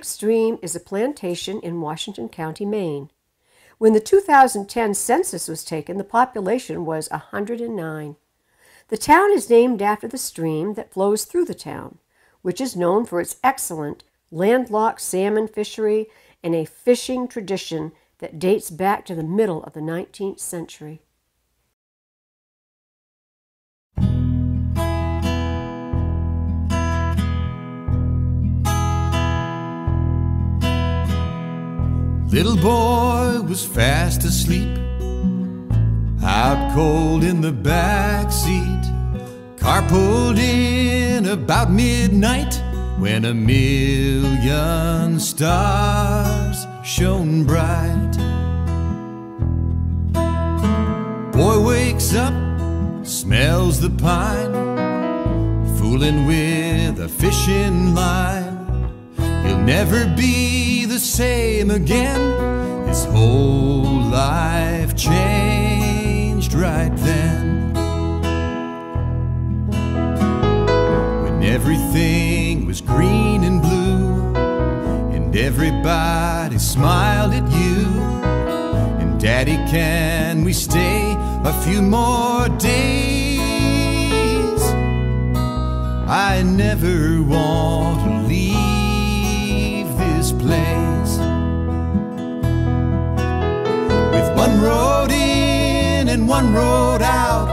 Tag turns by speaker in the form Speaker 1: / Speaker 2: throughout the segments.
Speaker 1: Lake Stream is a plantation in Washington County, Maine. When the 2010 census was taken, the population was 109. The town is named after the stream that flows through the town, which is known for its excellent landlocked salmon fishery and a fishing tradition that dates back to the middle of the 19th century.
Speaker 2: Little boy was fast asleep, out cold in the back seat. Car pulled in about midnight when a million stars shone bright. Boy wakes up, smells the pine, fooling with a fishing line. He'll never be the same again. His whole life changed right then. When everything was green and blue, and everybody smiled at you. And Daddy, can we stay a few more days? I never want to leave this place. One road in and one road out,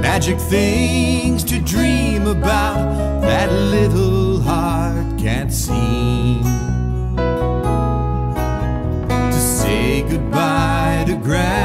Speaker 2: magic things to dream about that little heart can't seem. To say goodbye to Grand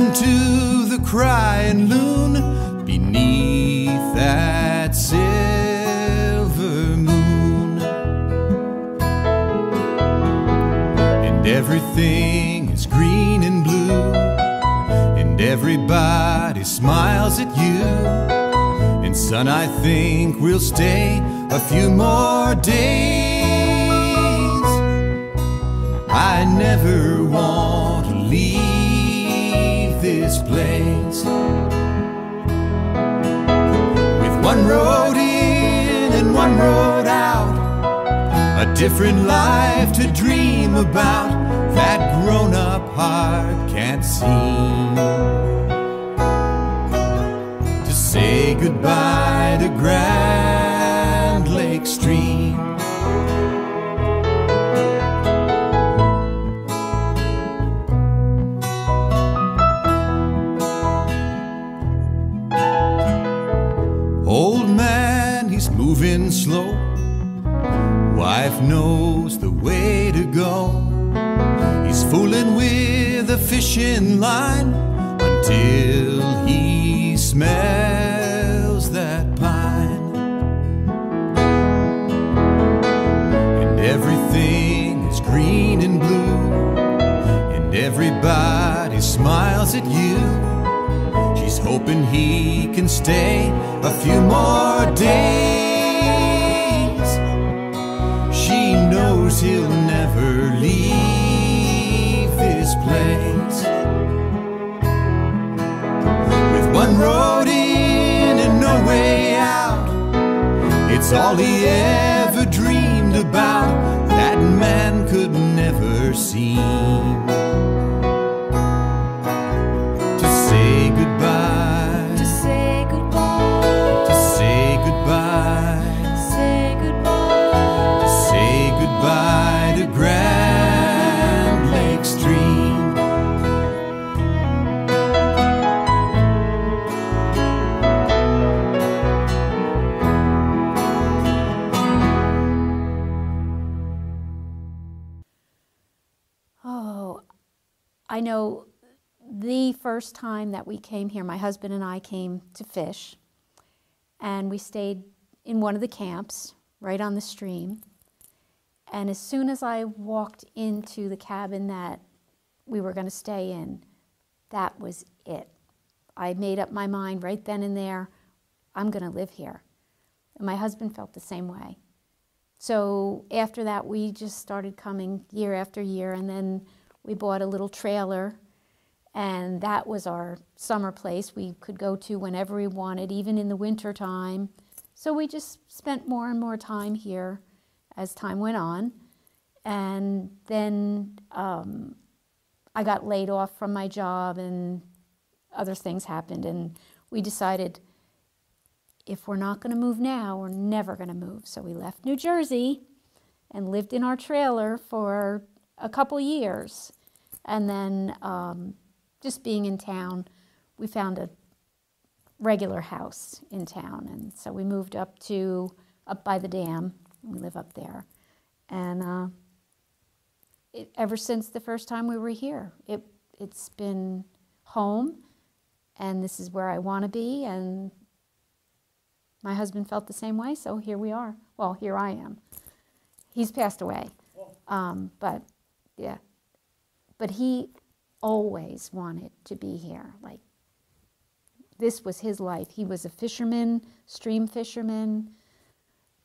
Speaker 2: Listen to the crying loon beneath that silver moon. And everything is green and blue, and everybody smiles at you. And son, I think we'll stay a few more days. I never want one road in and one road out, a different life to dream about that grown up heart can't seem. To say goodbye to Grand fishing line until he smells that pine. And everything is green and blue, and everybody smiles at you. She's hoping he can stay a few more days. Road in and no way out, it's all he ever dreamed about. That man could never seem
Speaker 3: first time that we came here, my husband and I came to fish, and we stayed in one of the camps right on the stream. And as soon as I walked into the cabin that we were going to stay in, that was it. I made up my mind right then and there, I'm going to live here. And my husband felt the same way. So after that, we just started coming year after year, and then we bought a little trailer, and that was our summer place we could go to whenever we wanted, even in the winter time. So we just spent more and more time here as time went on. And then um, I got laid off from my job, and other things happened, and we decided if we're not going to move now, we're never going to move. So we left New Jersey and lived in our trailer for a couple years. And then um, just being in town, we found a regular house in town. And so we moved up to, up by the dam. We live up there. And uh, it, ever since the first time we were here, it, it's been home. And this is where I want to be. And my husband felt the same way, so here we are. Well, here I am. He's passed away. Um, but yeah, but he always wanted to be here. Like, this was his life. He was a fisherman, stream fisherman,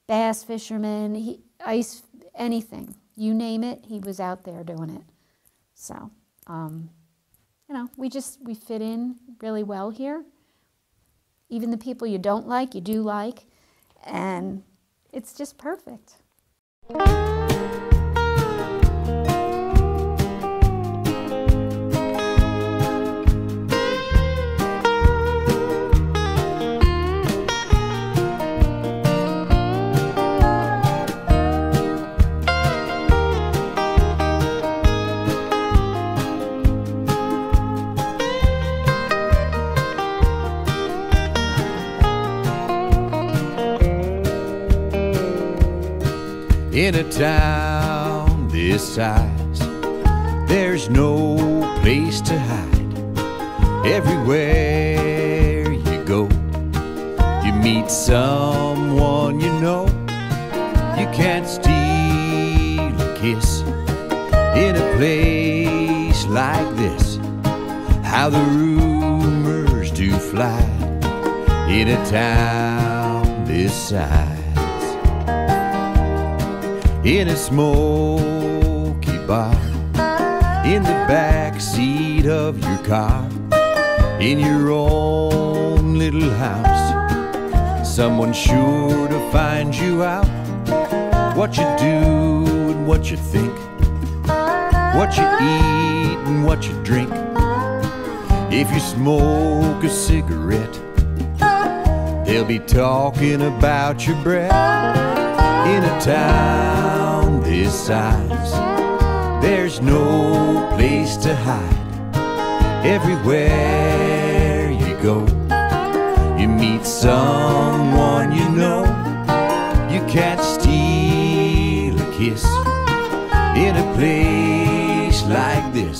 Speaker 3: bass fisherman, he, ice, anything. You name it, he was out there doing it. So, um, you know, we just, we fit in really well here. Even the people you don't like, you do like. And it's just perfect.
Speaker 2: In a town this size, there's no place to hide. Everywhere you go, you meet someone you know. You can't steal a kiss in a place like this. How the rumors do fly in a town this size in a smoky bar in the back seat of your car in your own little house. Someone's sure to find you out. What you do and what you think what you eat and what you drink. If you smoke a cigarette they'll be talking about your breath in a town this size. There's no place to hide. Everywhere you go, you meet someone you know. You can't steal a kiss in a place like this.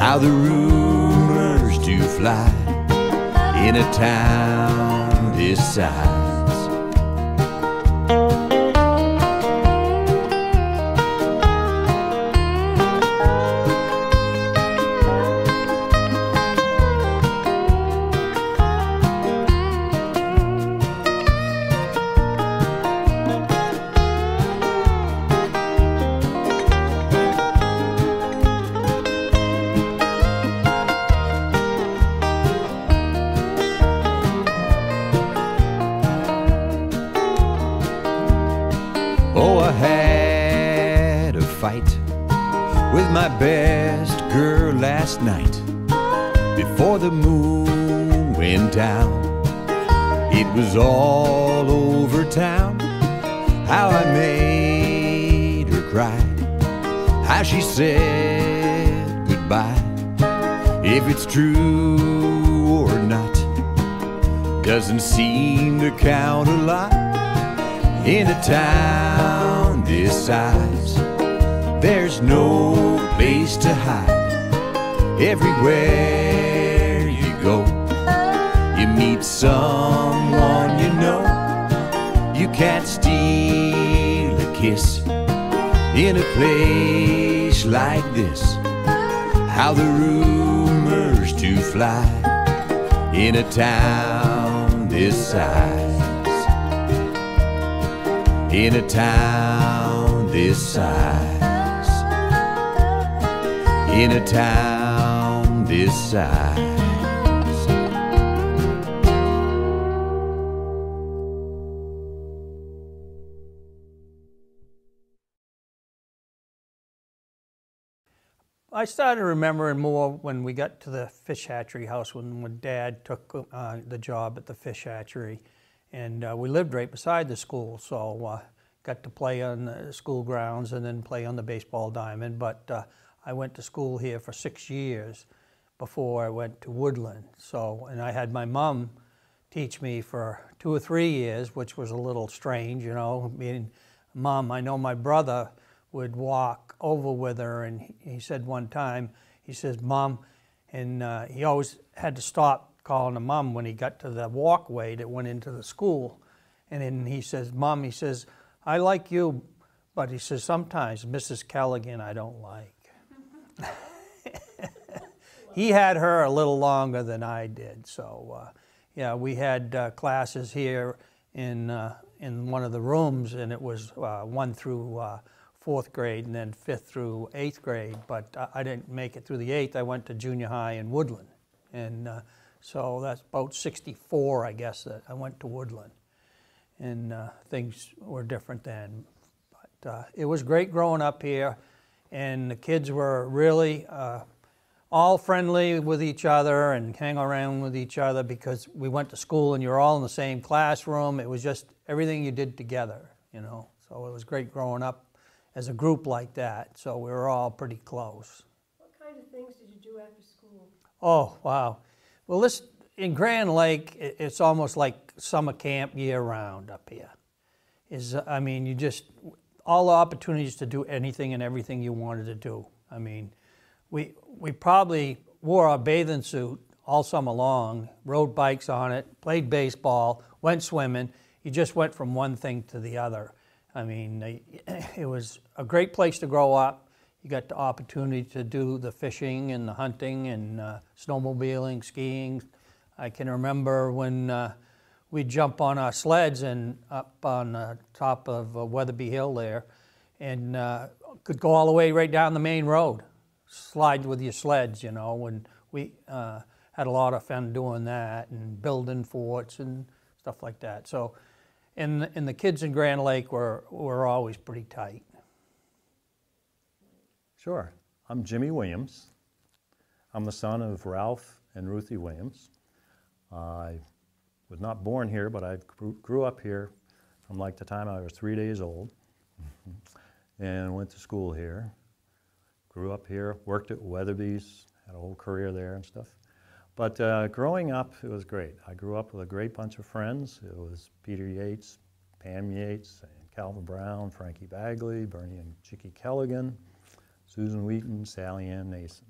Speaker 2: How the rumors do fly in a town this size. She said goodbye. If it's true or not, doesn't seem to count a lot in a town this size. There's no place to hide. Everywhere you go, you meet someone you know. You can't steal a kiss in a place like this. How the rumors do fly in a town this size. In a town this size. In a town this size.
Speaker 4: Started remembering more when we got to the fish hatchery house when, when Dad took uh, the job at the fish hatchery, and uh, we lived right beside the school, so uh, got to play on the school grounds and then play on the baseball diamond. But uh, I went to school here for six years before I went to Woodland. So, and I had my mom teach me for two or three years, which was a little strange, you know. I mean, mom, I know my brother would walk over with her, and he- said one time, he says, "Mom," and uh, he always had to stop calling her mom when he got to the walkway that went into the school, and then he says, "Mom," he says, "I like you, but he says sometimes Mrs. Calligan I don't like." he had her a little longer than I did. So, uh, yeah, we had uh, classes here in uh, in one of the rooms, and it was uh, one through uh, fourth grade, and then fifth through eighth grade. But I, I didn't make it through the eighth. I went to junior high in Woodland, and uh, so that's about 64, I guess, that I went to Woodland, and uh, things were different then. But uh, it was great growing up here, and the kids were really uh, all friendly with each other and hang around with each other because we went to school and you were all in the same classroom. It was just everything you did together, you know. So it was great growing up as a group like that. So we were all pretty close.
Speaker 1: What kind of things did you do after school?
Speaker 4: Oh, wow. Well, this in Grand Lake, it's almost like summer camp year round up here. Is uh, I mean, you just all the opportunities to do anything and everything you wanted to do. I mean, we we probably wore our bathing suit all summer long, rode bikes on it, played baseball, went swimming. You just went from one thing to the other. I mean, it was a great place to grow up. You got the opportunity to do the fishing and the hunting and uh, snowmobiling, skiing. I can remember when uh, we'd jump on our sleds and up on the top of uh, Weatherby Hill there and uh, could go all the way right down the main road, slide with your sleds, you know, and we uh, had a lot of fun doing that and building forts and stuff like that. So, and, and the kids in Grand Lake were, were always pretty tight.
Speaker 5: Sure. I'm Jimmy Williams. I'm the son of Ralph and Ruthie Williams. I was not born here, but I grew, up here from like the time I was three days old and went to school here. Grew up here, worked at Weatherby's, had a whole career there and stuff. But uh, growing up, it was great. I grew up with a great bunch of friends. It was Peter Yates, Pam Yates, and Calvin Brown, Frankie Bagley, Bernie and Chicky Calligan, Susan Wheaton, Sally Ann Nason.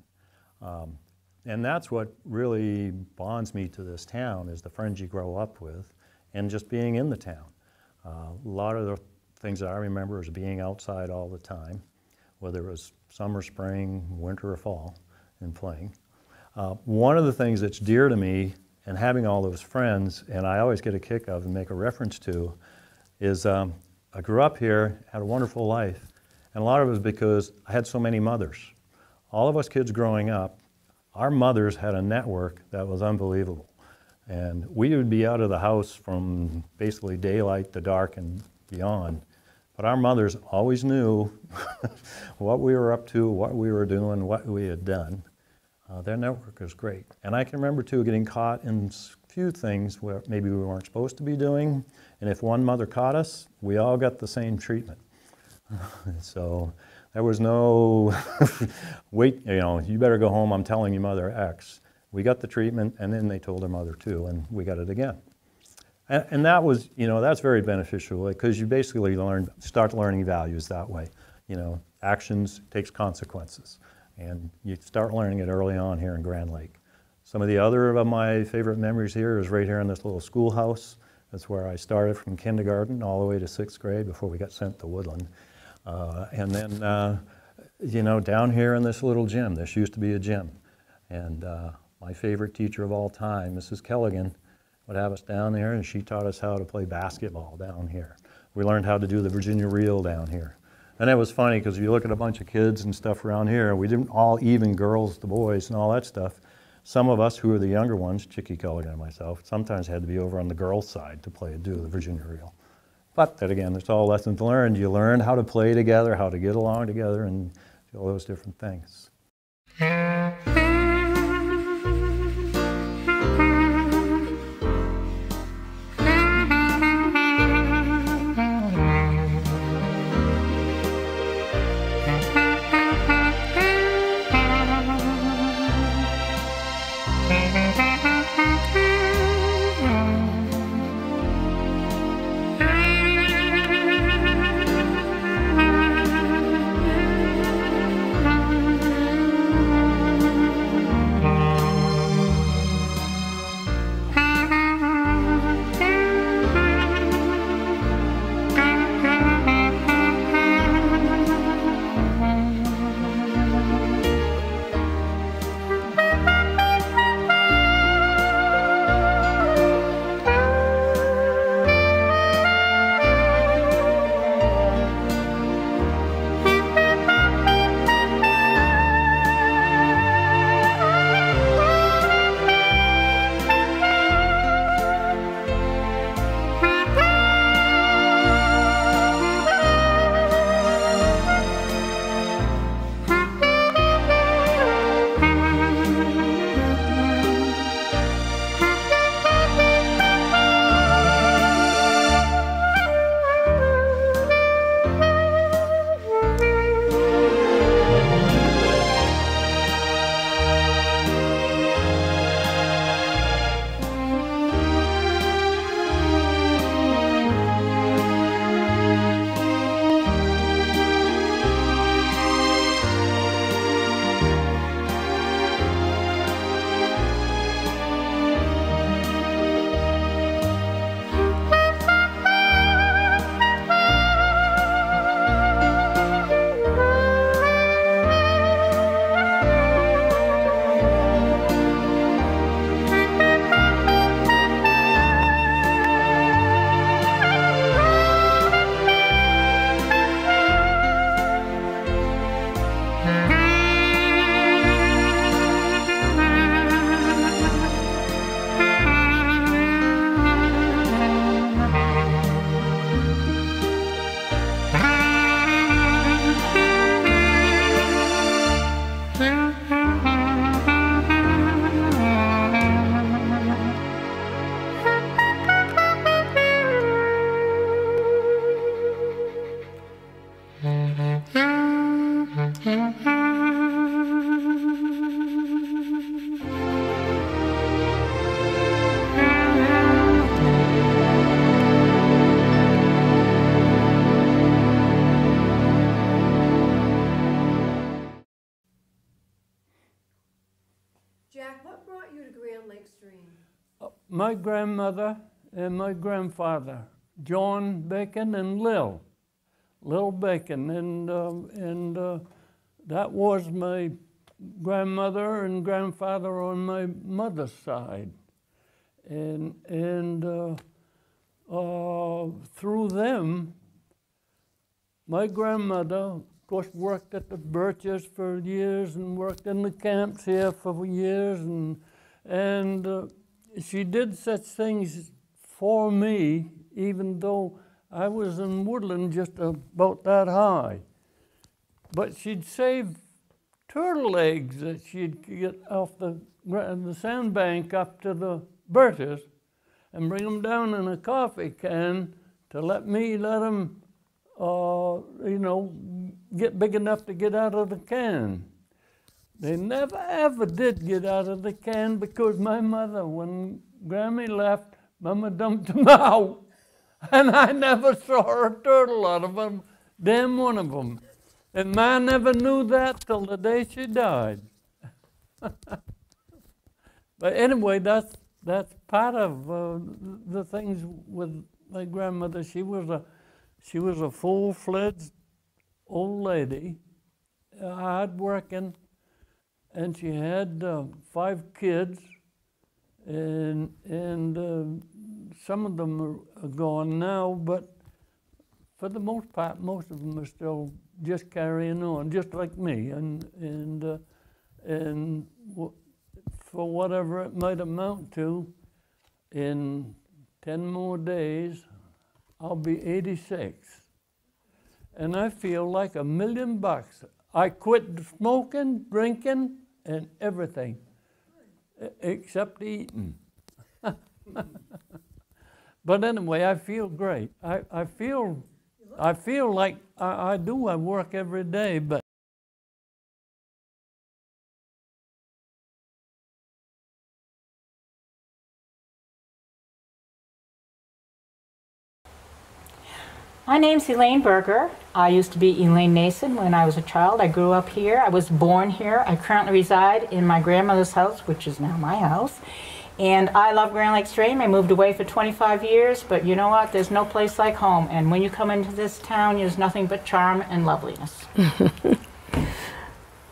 Speaker 5: Um, and that's what really bonds me to this town is the friends you grow up with and just being in the town. Uh, a lot of the things that I remember is being outside all the time, whether it was summer, spring, winter, or fall, and playing. Uh, one of the things that's dear to me and having all those friends, and I always get a kick of and make a reference to, is um, I grew up here, had a wonderful life, and a lot of it was because I had so many mothers. All of us kids growing up, our mothers had a network that was unbelievable. And we would be out of the house from basically daylight to dark and beyond. But our mothers always knew what we were up to, what we were doing, what we had done. Uh, their network was great. And I can remember too getting caught in s- few things where maybe we weren't supposed to be doing. And if one mother caught us, we all got the same treatment. so there was no wait, you know, you better go home, I'm telling you mother X. We got the treatment and then they told their mother too, and we got it again. And, and that was, you know, that's very beneficial because you basically learn, start learning values that way. You know, actions takes consequences. And you start learning it early on here in Grand Lake. Some of the other of my favorite memories here is right here in this little schoolhouse. That's where I started from kindergarten all the way to sixth grade before we got sent to Woodland. Uh, and then, uh, you know, down here in this little gym, this used to be a gym. And uh, my favorite teacher of all time, Mrs. Calligan, would have us down there, and she taught us how to play basketball down here. We learned how to do the Virginia reel down here. And it was funny because if you look at a bunch of kids and stuff around here, we didn't all even girls the boys and all that stuff. Some of us who were the younger ones, Chicky Calligan and myself, sometimes had to be over on the girls' side to play a do the Virginia reel. But then again, it's all lessons learned. You learn how to play together, how to get along together, and all those different things.
Speaker 6: My grandmother and my grandfather, John Bacon and Lil, Lil Bacon, and um, and uh, that was my grandmother and grandfather on my mother's side, and and uh, uh, through them, my grandmother, of course, worked at the Birches for years and worked in the camps here for years, and and uh, she did such things for me, even though I was in Woodland just about that high. But she'd save turtle eggs that she'd get off the, the sandbank up to the Birches and bring them down in a coffee can to let me let them, uh, you know, get big enough to get out of the can. They never ever did get out of the can because my mother, when Grammy left, Mama dumped them out. And I never saw a turtle out of them, damn one of them. And Ma never knew that till the day she died. but anyway, that's, that's part of uh, the things with my grandmother. She was a, she was a full-fledged old lady, hard-working, and she had uh, five kids, and and uh, some of them are, gone now, but for the most part, most of them are still just carrying on, just like me, and and uh, and for whatever it might amount to, in ten more days, I'll be 86, and I feel like a million bucks. I quit smoking, drinking, and everything, except eating. But anyway, I feel great. I, I feel I feel like I, I do. I work every day, but
Speaker 7: My name's Elaine Berger. I used to be Elaine Nason when I was a child. I grew up here. I was born here. I currently reside in my grandmother's house, which is now my house. And I love Grand Lake Stream. I moved away for 25 years, but you know what? There's no place like home. And when you come into this town, there's nothing but charm and loveliness.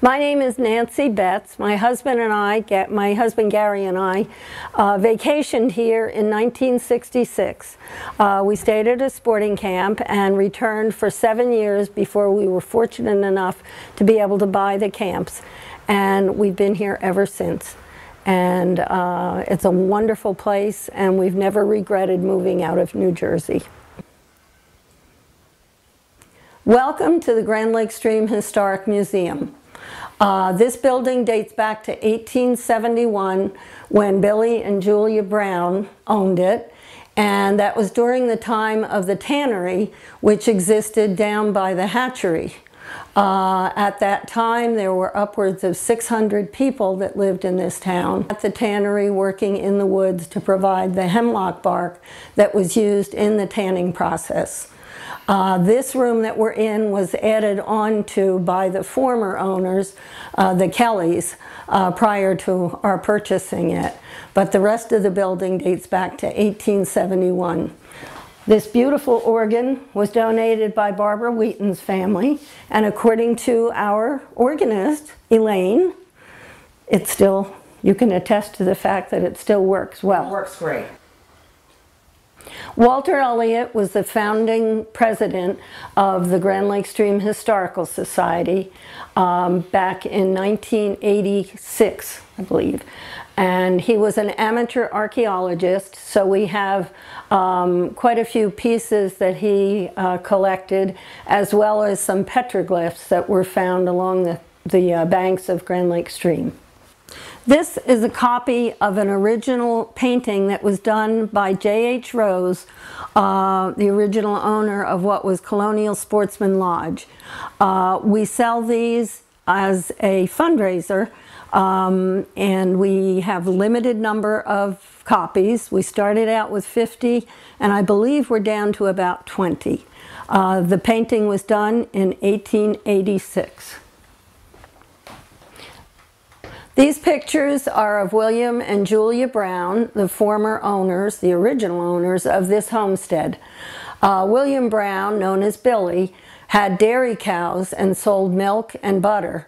Speaker 8: My name is Nancy Betz. My husband and I, my husband Gary and I, uh, vacationed here in 1966. Uh, we stayed at a sporting camp and returned for seven years before we were fortunate enough to be able to buy the camps. And we've been here ever since. And uh, it's a wonderful place, and we've never regretted moving out of New Jersey. Welcome to the Grand Lake Stream Historic Museum. Uh, this building dates back to 1871 when Billy and Julia Brown owned it. And that was during the time of the tannery, which existed down by the hatchery. Uh, at that time, there were upwards of 600 people that lived in this town at the tannery working in the woods to provide the hemlock bark that was used in the tanning process. Uh, this room that we're in was added on to by the former owners, uh, the Kellys, uh, prior to our purchasing it. But the rest of the building dates back to 1871. This beautiful organ was donated by Barbara Wheaton's family, and according to our organist, Elaine, it still, you can attest to the fact that it still works well.
Speaker 7: It works great.
Speaker 8: Walter Elliott was the founding president of the Grand Lake Stream Historical Society um, back in 1986, I believe. And he was an amateur archaeologist, so we have um, quite a few pieces that he uh, collected, as well as some petroglyphs that were found along the, the uh, banks of Grand Lake Stream. This is a copy of an original painting that was done by J.H. Rose, uh, the original owner of what was Colonial Sportsman Lodge. Uh, we sell these as a fundraiser, um, and we have limited number of copies. We started out with 50, and I believe we're down to about 20. Uh, the painting was done in 1886. These pictures are of William and Julia Brown, the former owners, the original owners of this homestead. Uh, William Brown, known as Billy, had dairy cows and sold milk and butter.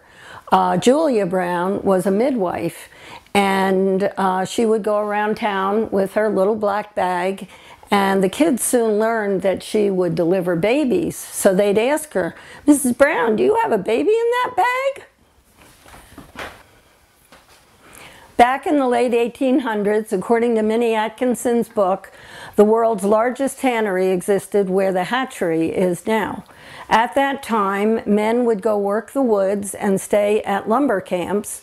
Speaker 8: Uh, Julia Brown was a midwife, and uh, she would go around town with her little black bag. And the kids soon learned that she would deliver babies. So they'd ask her, Mrs. Brown, do you have a baby in that bag? Back in the late 1800s, according to Minnie Atkinson's book, the world's largest tannery existed where the hatchery is now. At that time, men would go work the woods and stay at lumber camps,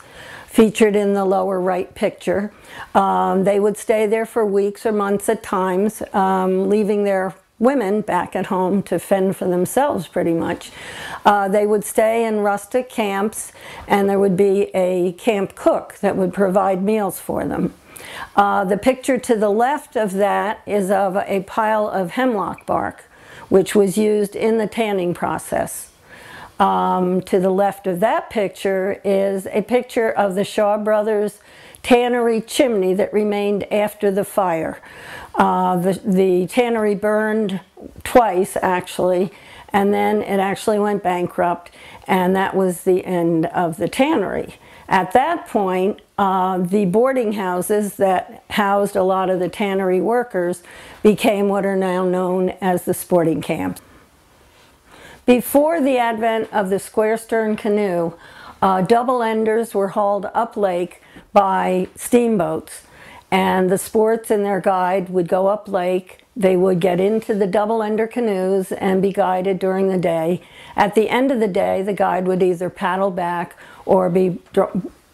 Speaker 8: featured in the lower right picture. Um, they would stay there for weeks or months at times, um, leaving their women back at home to fend for themselves pretty much. Uh, they would stay in rustic camps and there would be a camp cook that would provide meals for them. Uh, the picture to the left of that is of a pile of hemlock bark, which was used in the tanning process. Um, to the left of that picture is a picture of the Shaw Brothers tannery chimney that remained after the fire. Uh, the, the tannery burned twice actually, and then it actually went bankrupt, and that was the end of the tannery. At that point, uh, the boarding houses that housed a lot of the tannery workers became what are now known as the sporting camps. Before the advent of the square stern canoe, uh, double enders were hauled up lake by steamboats, and the sports and their guide would go up lake. They would get into the double ender canoes and be guided during the day. At the end of the day, the guide would either paddle back or be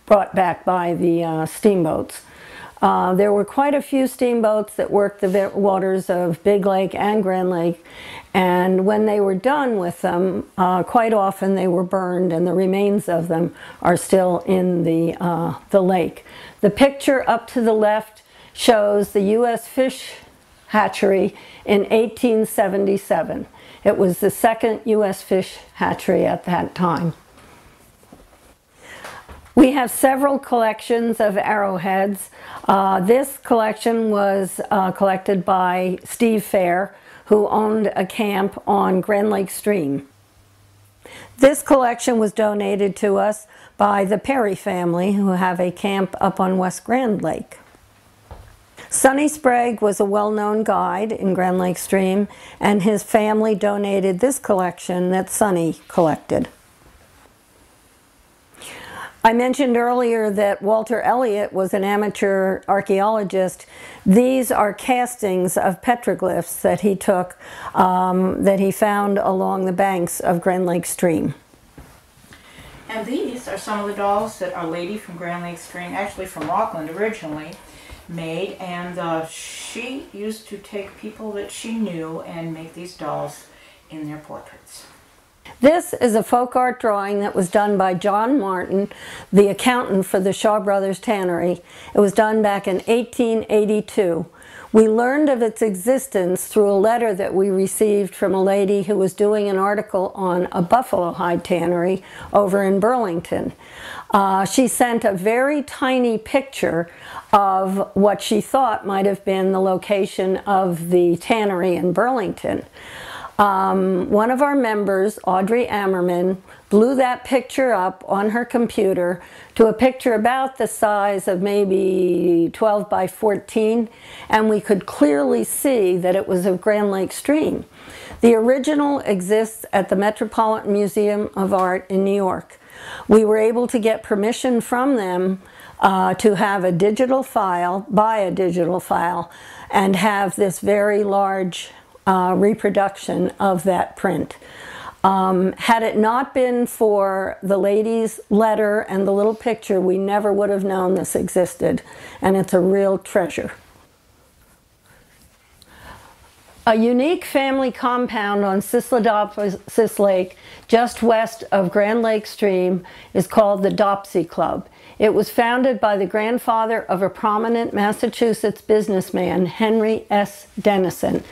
Speaker 8: brought back by the uh, steamboats. Uh, there were quite a few steamboats that worked the waters of Big Lake and Grand Lake, and when they were done with them, uh, quite often they were burned, and the remains of them are still in the, uh, the lake. The picture up to the left shows the U.S. Fish Hatchery in 1877. It was the second U.S. fish hatchery at that time. We have several collections of arrowheads. Uh, this collection was uh, collected by Steve Fair, who owned a camp on Grand Lake Stream. This collection was donated to us by the Perry family, who have a camp up on West Grand Lake. Sonny Sprague was a well-known guide in Grand Lake Stream, and his family donated this collection that Sonny collected. I mentioned earlier that Walter Elliott was an amateur archaeologist. These are castings of petroglyphs that he took, um, that he found along the banks of Grand Lake Stream.
Speaker 7: And these are some of the dolls that Our Lady from Grand Lake Stream, actually from Rockland originally, made. And uh, she used to take people that she knew and make these dolls in their portraits.
Speaker 8: This is a folk art drawing that was done by John Martin, the accountant for the Shaw Brothers Tannery. It was done back in 1882. We learned of its existence through a letter that we received from a lady who was doing an article on a buffalo hide tannery over in Burlington. Uh, she sent a very tiny picture of what she thought might have been the location of the tannery in Burlington. Um, one of our members, Audrey Ammerman, blew that picture up on her computer to a picture about the size of maybe 12 by 14, and we could clearly see that it was of Grand Lake Stream. The original exists at the Metropolitan Museum of Art in New York. We were able to get permission from them uh, to have a digital file, buy a digital file, and have this very large uh, reproduction of that print. Um, had it not been for the lady's letter and the little picture, we never would have known this existed, and it's a real treasure. A unique family compound on Sysladobsis Lake, just west of Grand Lake Stream, is called the Dopsy Club. It was founded by the grandfather of a prominent Massachusetts businessman, Henry S. Dennison.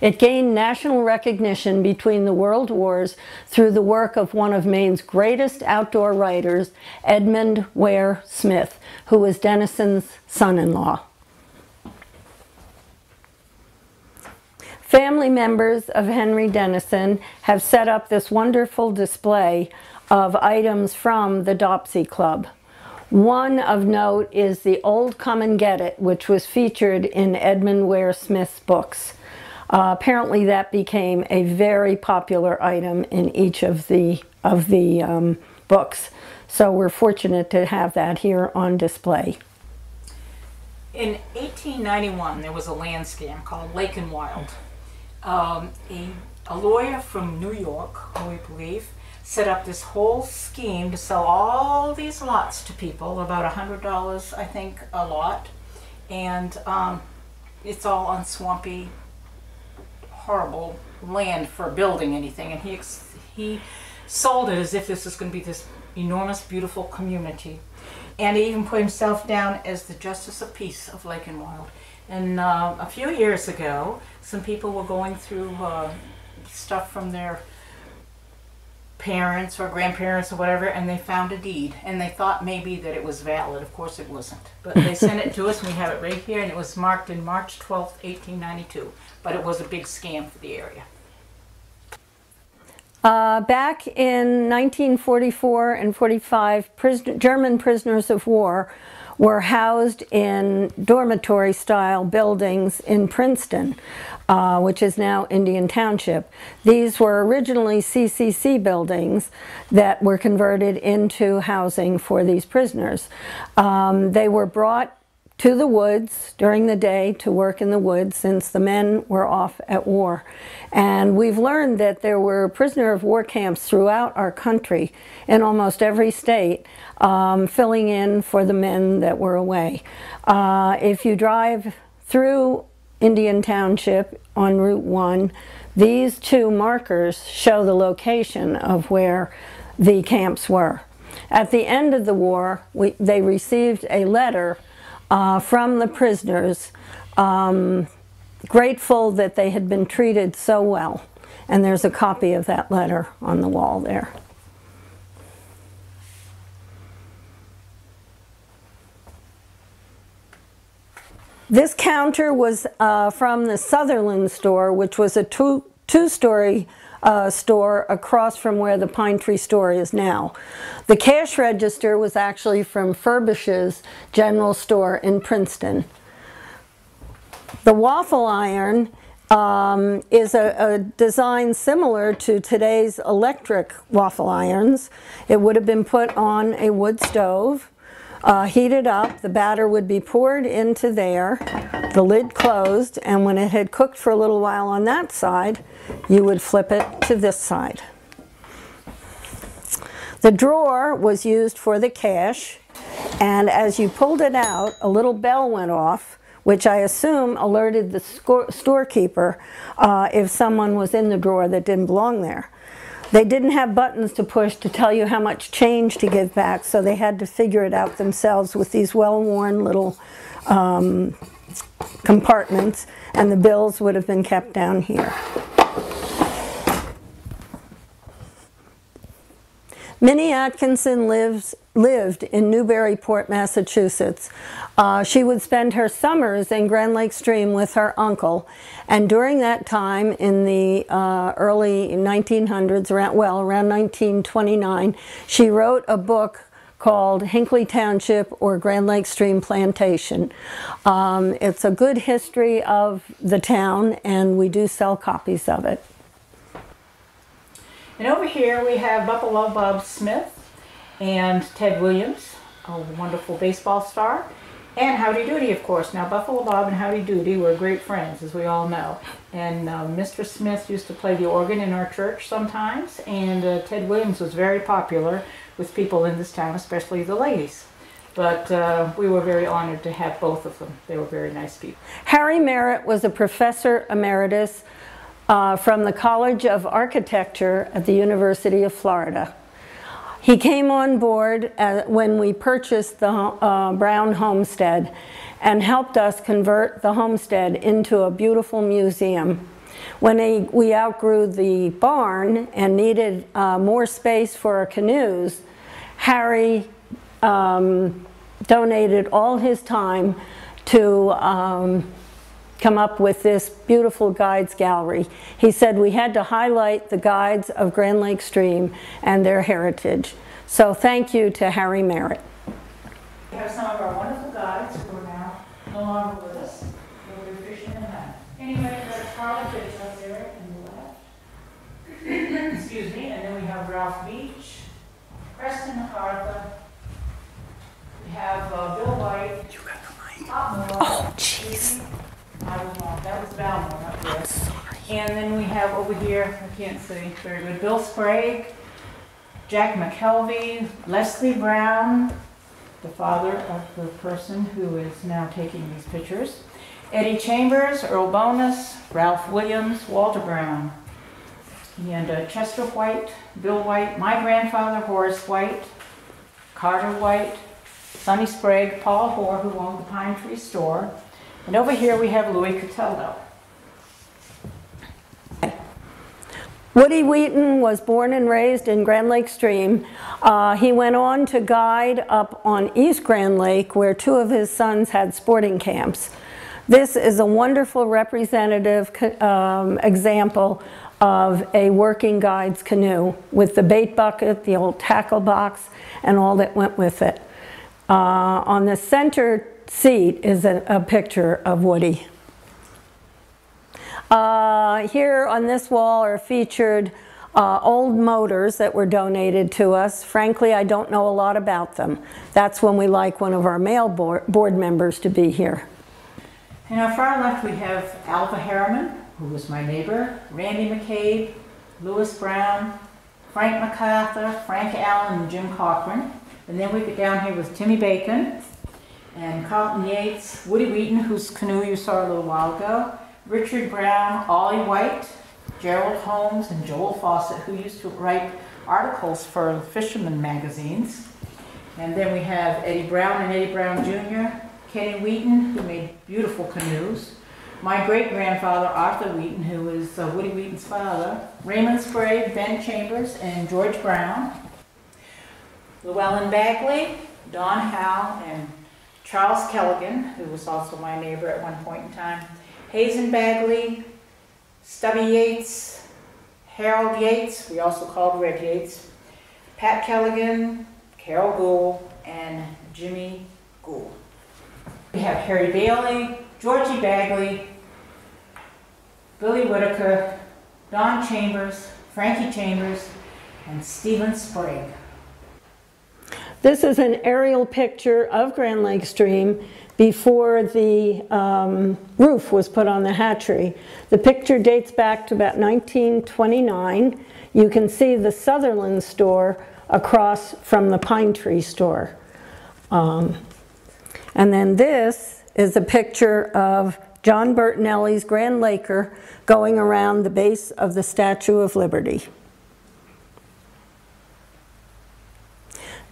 Speaker 8: It gained national recognition between the world wars through the work of one of Maine's greatest outdoor writers, Edmund Ware Smith, who was Dennison's son-in-law. Family members of Henry Dennison have set up this wonderful display of items from the Dopsy Club. One of note is the Old Come and Get It, which was featured in Edmund Ware Smith's books. Uh, apparently that became a very popular item in each of the, of the um, books. So we're fortunate to have that here on display.
Speaker 7: In 1891, there was a land scam called Lake and Wild. Um, a, a lawyer from New York, we believe, set up this whole scheme to sell all these lots to people, about $100, I think, a lot. And um, it's all on swampy horrible land for building anything, and he he sold it as if this was going to be this enormous, beautiful community, and he even put himself down as the justice of peace of Lake and Wild. And uh, a few years ago, some people were going through uh, stuff from their parents or grandparents or whatever, and they found a deed, and they thought maybe that it was valid. Of course, it wasn't. But they sent it to us, and we have it right here, and it was marked in March 12th, 1892 but it was a big scam for the area.
Speaker 8: Uh, back in 1944 and 45, prison German prisoners of war were housed in dormitory style buildings in Princeton, uh, which is now Indian Township. These were originally CCC buildings that were converted into housing for these prisoners. Um, they were brought to the woods during the day to work in the woods since the men were off at war. And we've learned that there were prisoner of war camps throughout our country in almost every state um, filling in for the men that were away. Uh, if you drive through Indian Township on Route 1, these two markers show the location of where the camps were. At the end of the war, we, they received a letter uh, from the prisoners, um, grateful that they had been treated so well. And there's a copy of that letter on the wall there. This counter was uh, from the Sutherland store, which was a two, two-story uh, store across from where the Pine Tree store is now. The cash register was actually from Furbish's General Store in Princeton. The waffle iron um, is a, a, design similar to today's electric waffle irons. It would have been put on a wood stove, uh, heated up, the batter would be poured into there, the lid closed, and when it had cooked for a little while on that side, you would flip it to this side. The drawer was used for the cash, and as you pulled it out, a little bell went off, which I assume alerted the storekeeper uh, if someone was in the drawer that didn't belong there. They didn't have buttons to push to tell you how much change to give back, so they had to figure it out themselves with these well-worn little um, compartments, and the bills would have been kept down here. Minnie Atkinson lives, lived in Newburyport, Massachusetts. Uh, she would spend her summers in Grand Lake Stream with her uncle, and during that time in the uh, early 1900s, around, well, around 1929, she wrote a book called Hinckley Township or Grand Lake Stream Plantation. Um, it's a good history of the town, and we do sell copies of it.
Speaker 7: And over here we have Buffalo Bob Smith and Ted Williams, a wonderful baseball star, and Howdy Doody, of course. Now, Buffalo Bob and Howdy Doody were great friends, as we all know. And uh, Mr. Smith used to play the organ in our church sometimes, and uh, Ted Williams was very popular with people in this town, especially the ladies. But uh, we were very honored to have both of them. They were very nice people.
Speaker 8: Harry Merritt was a professor emeritus uh, from the College of Architecture at the University of Florida. He came on board uh, when we purchased the uh, Brown homestead and helped us convert the homestead into a beautiful museum. When he, we outgrew the barn and needed uh, more space for our canoes, Harry um, donated all his time to um, come up with this beautiful guides gallery. He said we had to highlight the guides of Grand Lake Stream and their heritage. So thank you to Harry Merritt.
Speaker 7: We have some of our wonderful guides who are now no longer with us. We'll be fishing in that. Anyway, there's Carla Fitz up there in the left. Excuse me. And then we have Ralph Beach, Preston MacArthur. We have uh, Bill White. You got the mic. Oh, jeez. I. That was Valmore up there. And then we have over here, I can't see very good, Bill Sprague, Jack McKelvey, Leslie Brown, the father of the person who is now taking these pictures, Eddie Chambers, Earl Bonus, Ralph Williams, Walter Brown, and uh, Chester White, Bill White, my grandfather Horace White, Carter White, Sonny Sprague, Paul Hoare, who owned the Pine Tree Store, and over here we have Louis Cataldo.
Speaker 8: Woody Wheaton was born and raised in Grand Lake Stream. Uh, he went on to guide up on East Grand Lake where two of his sons had sporting camps. This is a wonderful representative um, example of a working guide's canoe with the bait bucket, the old tackle box, and all that went with it. Uh, on the center seat is a, a picture of Woody. Uh, here on this wall are featured uh, old motors that were donated to us. Frankly, I don't know a lot about them. That's when we like one of our male board, board members to be here.
Speaker 7: In our far left, we have Alva Harriman, who was my neighbor, Randy McCabe, Lewis Brown, Frank MacArthur, Frank Allen, and Jim Cochran. And then we get down here with Timmy Bacon and Carlton Yates, Woody Wheaton, whose canoe you saw a little while ago, Richard Brown, Ollie White, Gerald Holmes, and Joel Fawcett, who used to write articles for fisherman magazines. And then we have Eddie Brown and Eddie Brown Jr., Kenny Wheaton, who made beautiful canoes, my great-grandfather Arthur Wheaton, who is uh, Woody Wheaton's father, Raymond Sprague, Ben Chambers, and George Brown, Llewellyn Bagley, Don Howe, and Charles Calligan, who was also my neighbor at one point in time, Hazen Bagley, Stubby Yates, Harold Yates, we also called Red Yates, Pat Calligan, Carol Gould, and Jimmy Gould. We have Harry Bailey, Georgie Bagley, Billy Whitaker, Don Chambers, Frankie Chambers, and Stephen Sprague.
Speaker 8: This is an aerial picture of Grand Lake Stream before the um, roof was put on the hatchery. The picture dates back to about 1929. You can see the Sutherland store across from the Pine Tree store. Um, and then this is a picture of John Bertinelli's Grand Laker going around the base of the Statue of Liberty.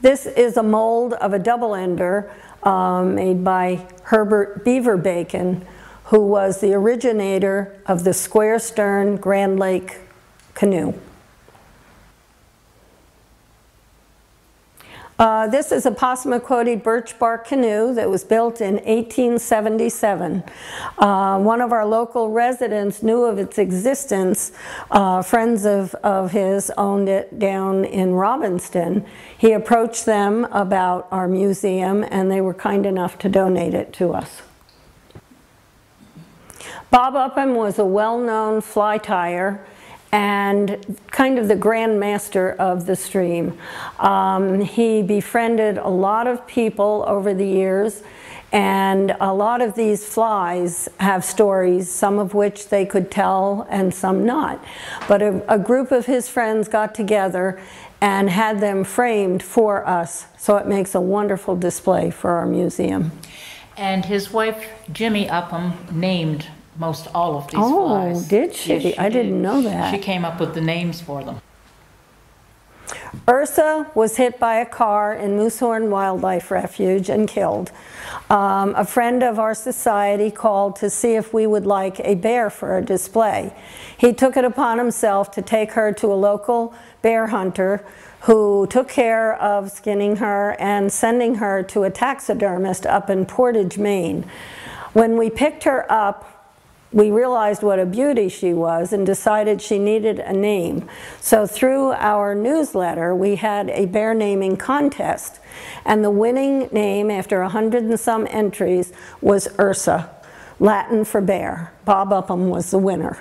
Speaker 8: This is a mold of a double ender um, made by Herbert Beaver Bacon, who was the originator of the square stern Grand Lake canoe. Uh, this is a Passamaquoddy birch bark canoe that was built in 1877. Uh, one of our local residents knew of its existence. Uh, friends of, of his owned it down in Robbinston. He approached them about our museum and they were kind enough to donate it to us. Bob Upham was a well-known fly tyer and kind of the grand master of the stream. Um, he befriended a lot of people over the years and a lot of these flies have stories, some of which they could tell and some not. But a, a group of his friends got together and had them framed for us. So it makes a wonderful display for our museum.
Speaker 7: And his wife, Jimmy Upham, named most all of these
Speaker 8: oh,
Speaker 7: flies.
Speaker 8: did she?
Speaker 7: Yes,
Speaker 8: I didn't know that.
Speaker 7: She came up with the names for them.
Speaker 8: Ursa was hit by a car in Moosehorn Wildlife Refuge and killed. Um, a friend of our society called to see if we would like a bear for a display. He took it upon himself to take her to a local bear hunter who took care of skinning her and sending her to a taxidermist up in Portage, Maine. When we picked her up, we realized what a beauty she was and decided she needed a name. So through our newsletter, we had a bear naming contest. And the winning name, after a hundred and some entries, was Ursa, Latin for bear. Bob Upham was the winner.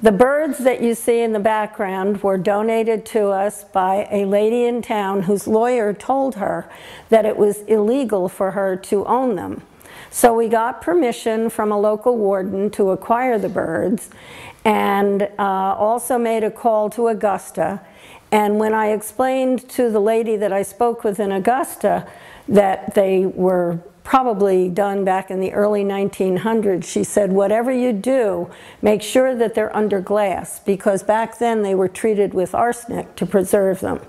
Speaker 8: The birds that you see in the background were donated to us by a lady in town whose lawyer told her that it was illegal for her to own them. So we got permission from a local warden to acquire the birds and uh, also made a call to Augusta. And when I explained to the lady that I spoke with in Augusta that they were probably done back in the early 1900s, she said, whatever you do, make sure that they're under glass because back then they were treated with arsenic to preserve them.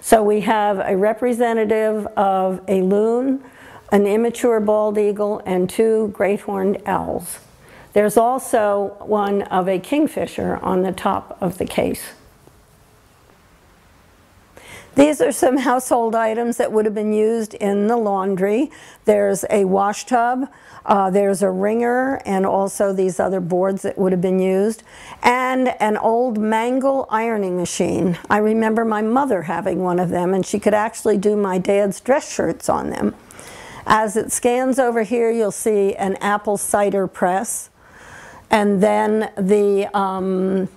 Speaker 8: So we have a representative of a loon, an immature bald eagle, and two great horned owls. There's also one of a kingfisher on the top of the case. These are some household items that would have been used in the laundry. There's a wash tub, uh, there's a wringer, and also these other boards that would have been used, and an old Mangle ironing machine. I remember my mother having one of them, and she could actually do my dad's dress shirts on them. As it scans over here, you'll see an apple cider press, and then the um,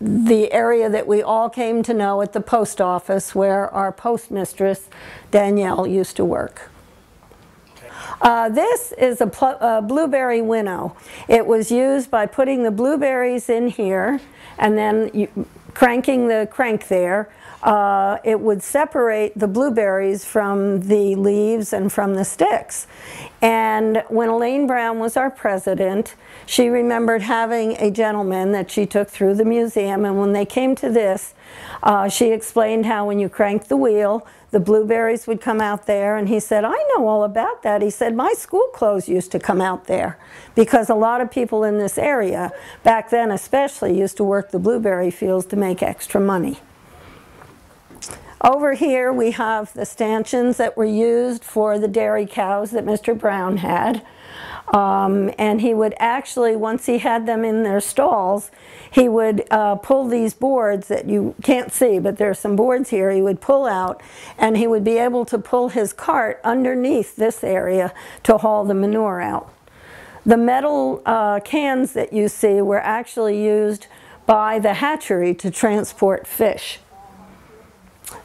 Speaker 8: the area that we all came to know at the post office where our postmistress, Danielle, used to work. Uh, this is a, a, blueberry winnow. It was used by putting the blueberries in here and then you, cranking the crank there uh, it would separate the blueberries from the leaves and from the sticks. And when Elaine Brown was our president, she remembered having a gentleman that she took through the museum. And when they came to this, uh, she explained how when you crank the wheel, the blueberries would come out there. And he said, I know all about that. He said, my school clothes used to come out there because a lot of people in this area, back then especially, used to work the blueberry fields to make extra money. Over here we have the stanchions that were used for the dairy cows that Mr. Brown had. Um, and he would actually, once he had them in their stalls, he would uh, pull these boards that you can't see, but there are some boards here he would pull out, and he would be able to pull his cart underneath this area to haul the manure out. The metal uh, cans that you see were actually used by the hatchery to transport fish.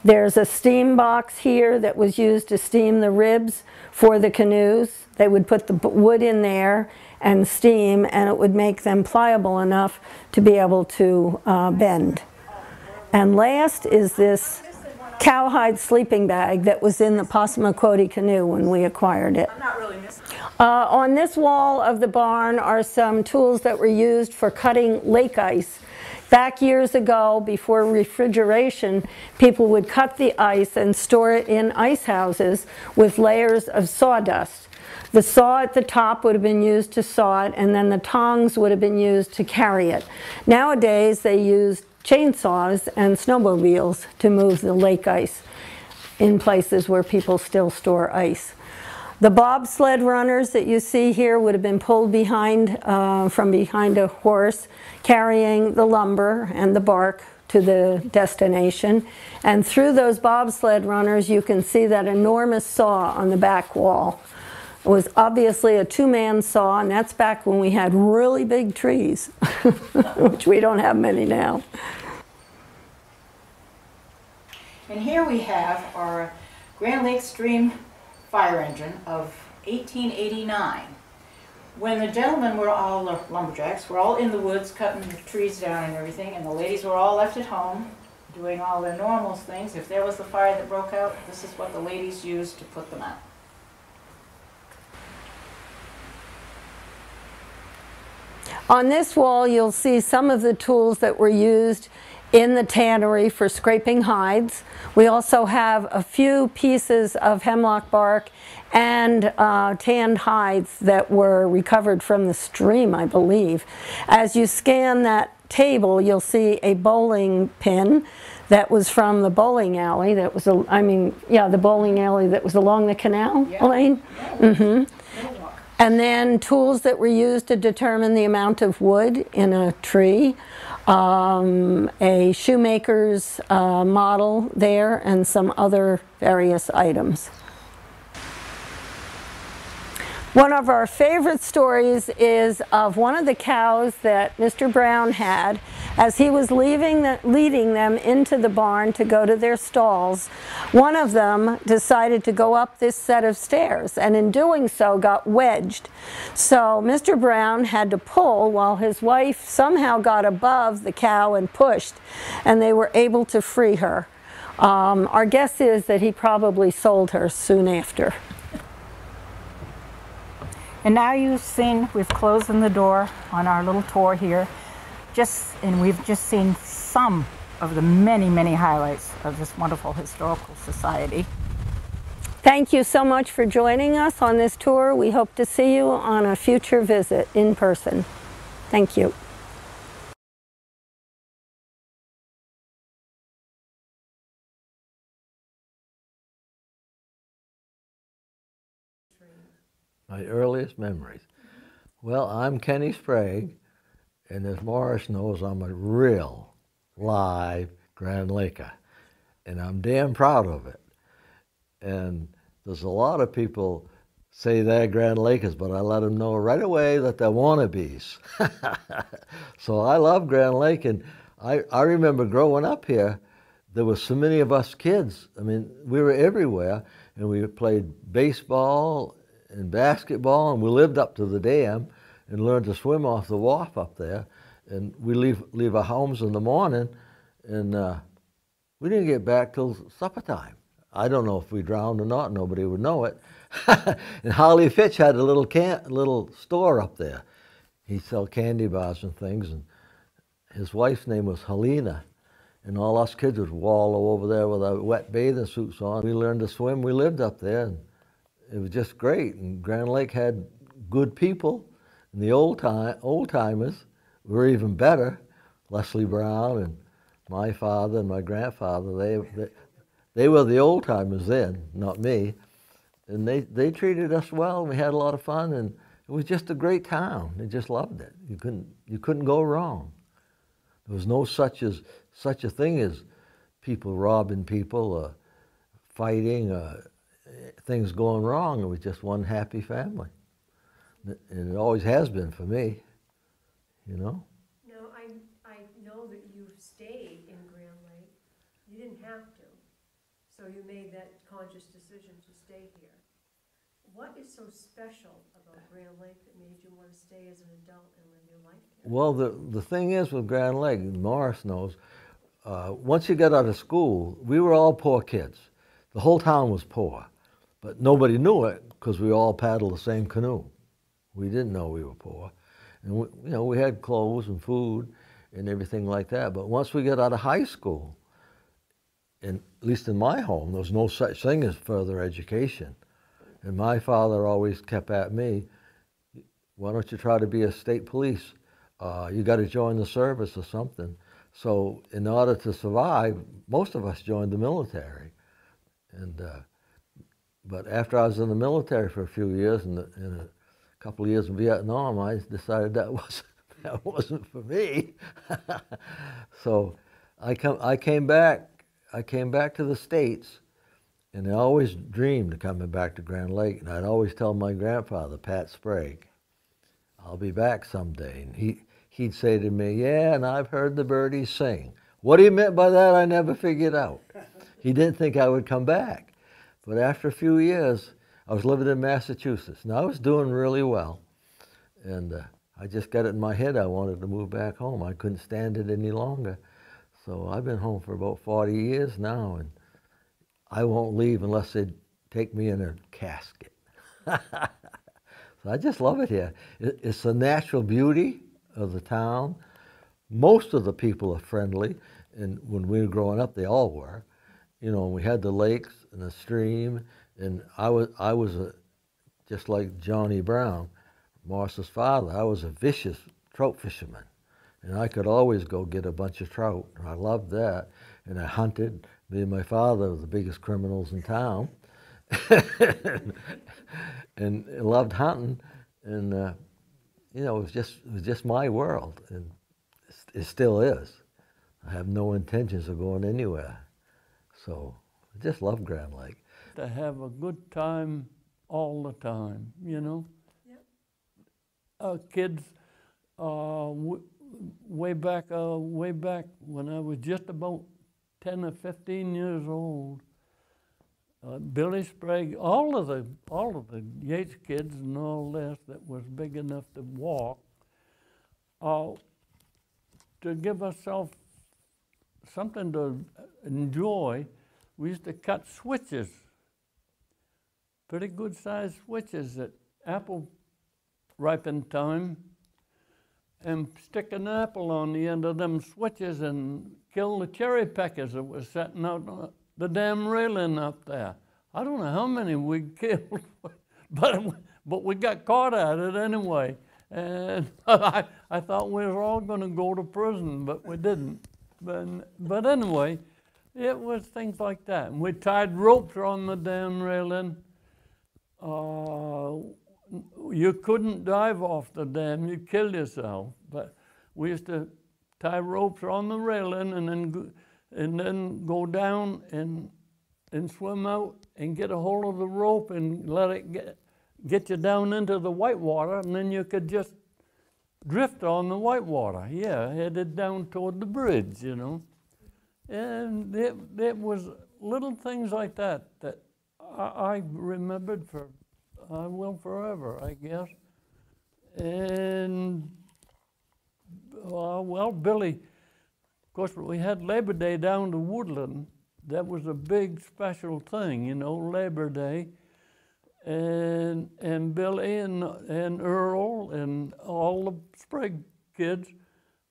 Speaker 8: There's a steam box here that was used to steam the ribs for the canoes. They would put the wood in there and steam and it would make them pliable enough to be able to uh, bend. And last is this cowhide sleeping bag that was in the Passamaquoddy canoe when we acquired it. Uh, on this wall of the barn are some tools that were used for cutting lake ice Back years ago, before refrigeration, people would cut the ice and store it in ice houses with layers of sawdust. The saw at the top would have been used to saw it, and then the tongs would have been used to carry it. Nowadays, they use chainsaws and snowmobiles to move the lake ice in places where people still store ice. The bobsled runners that you see here would have been pulled behind uh, from behind a horse carrying the lumber and the bark to the destination. And through those bobsled runners you can see that enormous saw on the back wall. It was obviously a two-man saw and that's back when we had really big trees, which we don't have many now.
Speaker 7: And here we have our Grand Lake Stream fire engine of 1889. When the gentlemen were all, lumberjacks, were all in the woods cutting the trees down and everything, and the ladies were all left at home doing all their normal things, if there was a fire that broke out, this is what the ladies used to put them out.
Speaker 8: On this wall, you'll see some of the tools that were used in the tannery for scraping hides. We also have a few pieces of hemlock bark and uh, tanned hides that were recovered from the stream, I believe. As you scan that table, you'll see a bowling pin that was from the bowling alley that was, a, I mean, yeah, the bowling alley that was along the canal, yeah. Elaine? Yeah. Mm -hmm. And then tools that were used to determine the amount of wood in a tree um, a shoemaker's uh, model there, and some other various items. One of our favorite stories is of one of the cows that Mr. Brown had as he was leaving the, leading them into the barn to go to their stalls. One of them decided to go up this set of stairs and in doing so got wedged. So Mr. Brown had to pull while his wife somehow got above the cow and pushed and they were able to free her. Um, our guess is that he probably sold her soon after.
Speaker 7: And now you've seen, we've closed in the door on our little tour here, just, and we've just seen some of the many, many highlights of this wonderful historical society.
Speaker 8: Thank you so much for joining us on this tour. We hope to see you on a future visit in person. Thank you.
Speaker 9: My earliest memories. Well, I'm Kenny Sprague, and as Morris knows, I'm a real live Grand Laker, and I'm damn proud of it. And there's a lot of people say they're Grand Lakers, but I let them know right away that they're wannabes. so I love Grand Lake, and I, I remember growing up here, there were so many of us kids. I mean, we were everywhere, and we played baseball and basketball, and we lived up to the dam and learned to swim off the wharf up there. And we leave, leave our homes in the morning, and uh, we didn't get back till supper time. I don't know if we drowned or not. Nobody would know it. and Holly Fitch had a little can, little store up there. He'd sell candy bars and things, and his wife's name was Helena. And all us kids would wallow over there with our wet bathing suits on. We learned to swim. We lived up there, and it was just great. And Grand Lake had good people. And the old time old timers were even better. Leslie Brown and my father and my grandfather. They they, they were the old timers then, not me. And they, they treated us well. And we had a lot of fun, and it was just a great town. They just loved it. You couldn't you couldn't go wrong. There was no such as such a thing as people robbing people, uh, fighting, uh, things going wrong. It was just one happy family. And it always has been for me, you know?
Speaker 1: No, I, I know that you've stayed in Grand Lake. You didn't have to, so you made that conscious decision to stay here. What is so special about Grand Lake that made you want to stay as an adult and live your life here?
Speaker 9: Well, the, the thing is with Grand Lake, Morris knows, uh, once you got out of school, we were all poor kids. The whole town was poor, but nobody knew it because we all paddled the same canoe. We didn't know we were poor. And, we, you know, we had clothes and food and everything like that. But once we got out of high school, and at least in my home, there was no such thing as further education. And my father always kept at me, why don't you try to be a state police? Uh, you got to join the service or something. So in order to survive, most of us joined the military. And, uh, but after I was in the military for a few years and, and a couple of years in Vietnam, I decided that wasn't, that wasn't for me. so I, come, I came back, I came back to the States and I always dreamed of coming back to Grand Lake. And I'd always tell my grandfather, Pat Sprague, I'll be back someday. And he, he'd say to me, Yeah, and I've heard the birdies sing. What he meant by that, I never figured out. He didn't think I would come back. But after a few years, I was living in Massachusetts, and I was doing really well. And uh, I just got it in my head I wanted to move back home. I couldn't stand it any longer. So I've been home for about 40 years now, and I won't leave unless they take me in a casket. so I just love it here. It's the natural beauty of the town. Most of the people are friendly, and when we were growing up, they all were. You know, we had the lakes and the stream, and I was I was a, just like Johnny Brown, Morris's father. I was a vicious trout fisherman, and I could always go get a bunch of trout. I loved that, and I hunted. Me and my father were the biggest criminals in town, and, and loved hunting, and. Uh, you know, it was just it was just my world, and it still is. I have no intentions of going anywhere, so I just love Grand Lake.
Speaker 6: To have a good time all the time, you know.
Speaker 1: Yep.
Speaker 6: Uh, kids, uh, way back, uh, way back when I was just about ten or fifteen years old, uh, Billy Sprague, all of the all of the Yates kids and all this that was big enough to walk, uh, to give ourselves something to enjoy, we used to cut switches, pretty good sized switches at apple ripen time, and stick an apple on the end of them switches and kill the cherry peckers that was setting out the damn railing up there. I don't know how many we killed, but, but we got caught at it anyway. And I, I thought we were all going to go to prison, but we didn't. But, but anyway, it was things like that. And we tied ropes on the dam railing. Uh, you couldn't dive off the dam, you'd kill yourself. But we used to tie ropes on the railing and then go, and then go down and and swim out and get a hold of the rope and let it get get you down into the whitewater, and then you could just drift on the whitewater. Yeah, headed down toward the bridge, you know. And it, it was little things like that that I, I remembered for, I will forever, I guess. And, uh, well, Billy, of course, we had Labor Day down to Woodland. That was a big special thing, you know, Labor Day and and Billy and and Earl and all the Sprague kids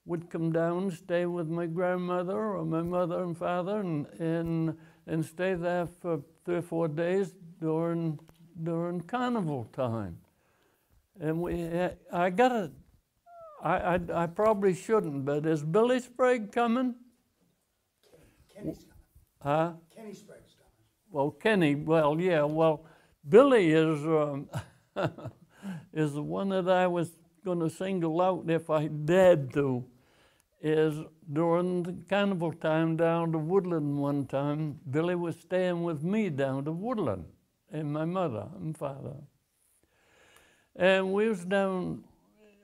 Speaker 6: would come down stay with my grandmother or my mother and father and and and stay there for three or four days during during carnival time. And we I got a I, I, I probably shouldn't, but is Billy Sprague coming?
Speaker 10: Kenny's coming.
Speaker 6: Huh?
Speaker 10: Kenny Sprague's coming.
Speaker 6: Well, Kenny, well, yeah, well, Billy is um, is the one that I was going to single out if I dared to. Is during the carnival time down to Woodland one time, Billy was staying with me down to Woodland, and my mother and father. And we was down,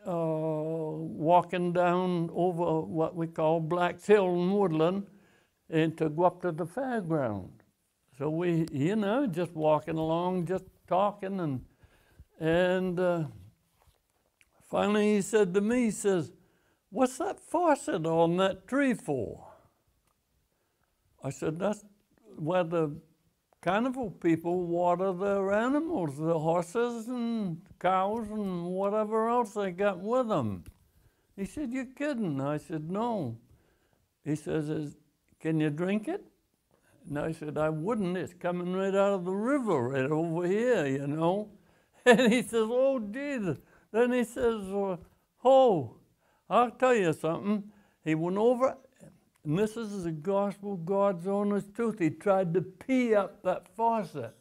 Speaker 6: uh, walking down over what we call Black Hill in Woodland, and to go up to the fairground. So we, you know, just walking along, just talking, and and uh, finally he said to me, he says, "What's that faucet on that tree for?" I said, "That's where the carnival people water their animals, the horses and cows and whatever else they got with them." He said, "You're kidding?" I said, "No." He says, "Can you drink it?" And I said, I wouldn't. It's coming right out of the river right over here, you know. And he says, Oh, dear. Then he says, Oh, I'll tell you something. He went over, and this is the gospel, God's honest truth. He tried to pee up that faucet,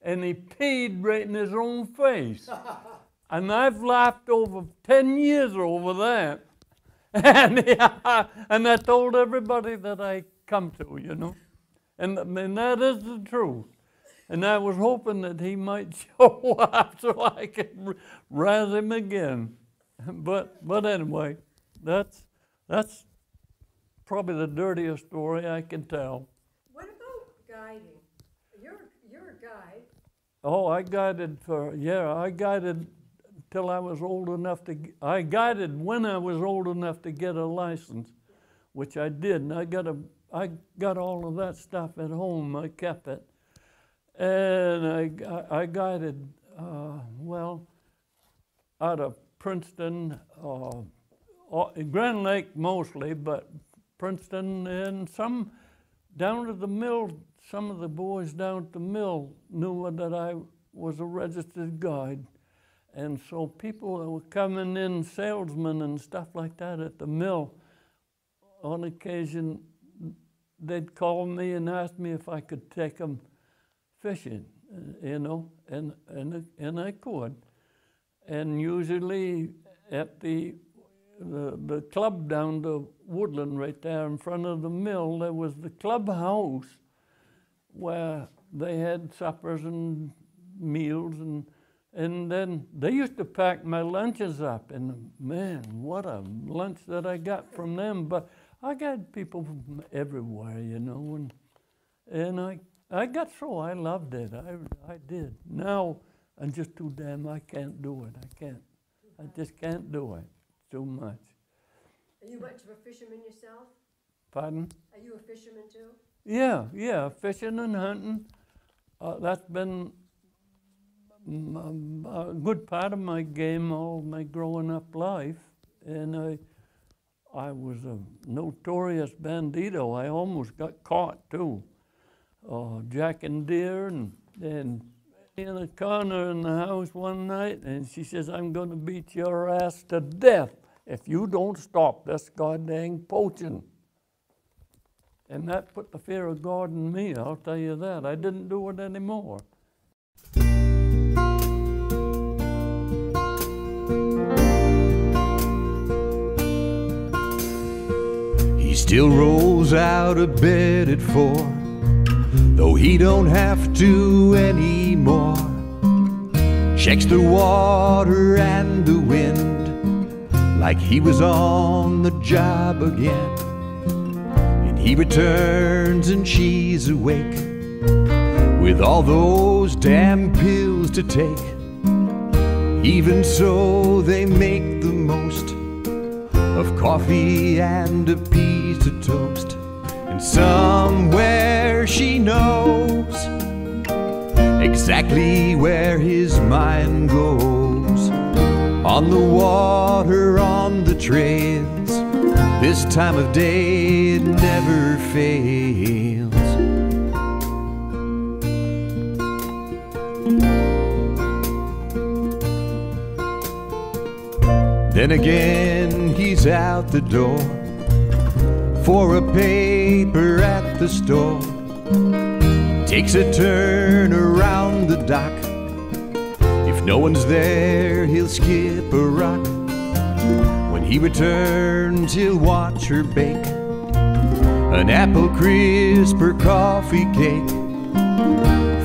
Speaker 6: and he peed right in his own face. and I've laughed over 10 years over that. And, and I told everybody that I come to, you know. And, and that is the truth. And I was hoping that he might show up so I could razz him again. But, but anyway, that's, that's probably the dirtiest story I can tell.
Speaker 1: What about guiding? You're, you're a guide.
Speaker 6: Oh, I guided for, yeah, I guided till I was old enough to, I guided when I was old enough to get a license, which I did. And I got a I got all of that stuff at home. I kept it. And I, I guided, uh, well, out of Princeton, uh, Grand Lake mostly, but Princeton and some down to the mill. Some of the boys down at the mill knew that I was a registered guide. And so people that were coming in, salesmen and stuff like that at the mill, on occasion they'd call me and ask me if I could take them fishing, uh, you know, and, and, and I could. And usually at the, the, the club down the Woodland right there in front of the mill, there was the clubhouse where they had suppers and meals and and then they used to pack my lunches up and man what a lunch that i got from them but I got people from everywhere, you know, and and I I got so I loved it. I I did. Now I'm just too damn. I can't do it. I can't. I just can't do it. Too much.
Speaker 1: Are you much of a fisherman yourself?
Speaker 6: Pardon?
Speaker 1: Are you a fisherman too?
Speaker 6: Yeah, yeah, fishing and hunting. Uh, that's been a good part of my game all my growing up life, and I. I was a notorious bandito. I almost got caught too, uh, jacking deer and, and in a corner in the house one night and she says, I'm going to beat your ass to death if you don't stop this goddamn poaching. And that put the fear of God in me, I'll tell you that. I didn't do it anymore.
Speaker 2: He still rolls out of bed at four, though he don't have to anymore Checks the water and the wind like he was on the job again. And he returns and she's awake with all those damn pills to take. Even so, they make the most of coffee and a piece of toast. And somewhere she knows exactly where his mind goes. On the water, on the trails, this time of day it never fails. Then again, he's out the door for a paper at the store. Takes a turn around the dock. If no one's there, he'll skip a rock. When he returns, he'll watch her bake an apple crisp or coffee cake.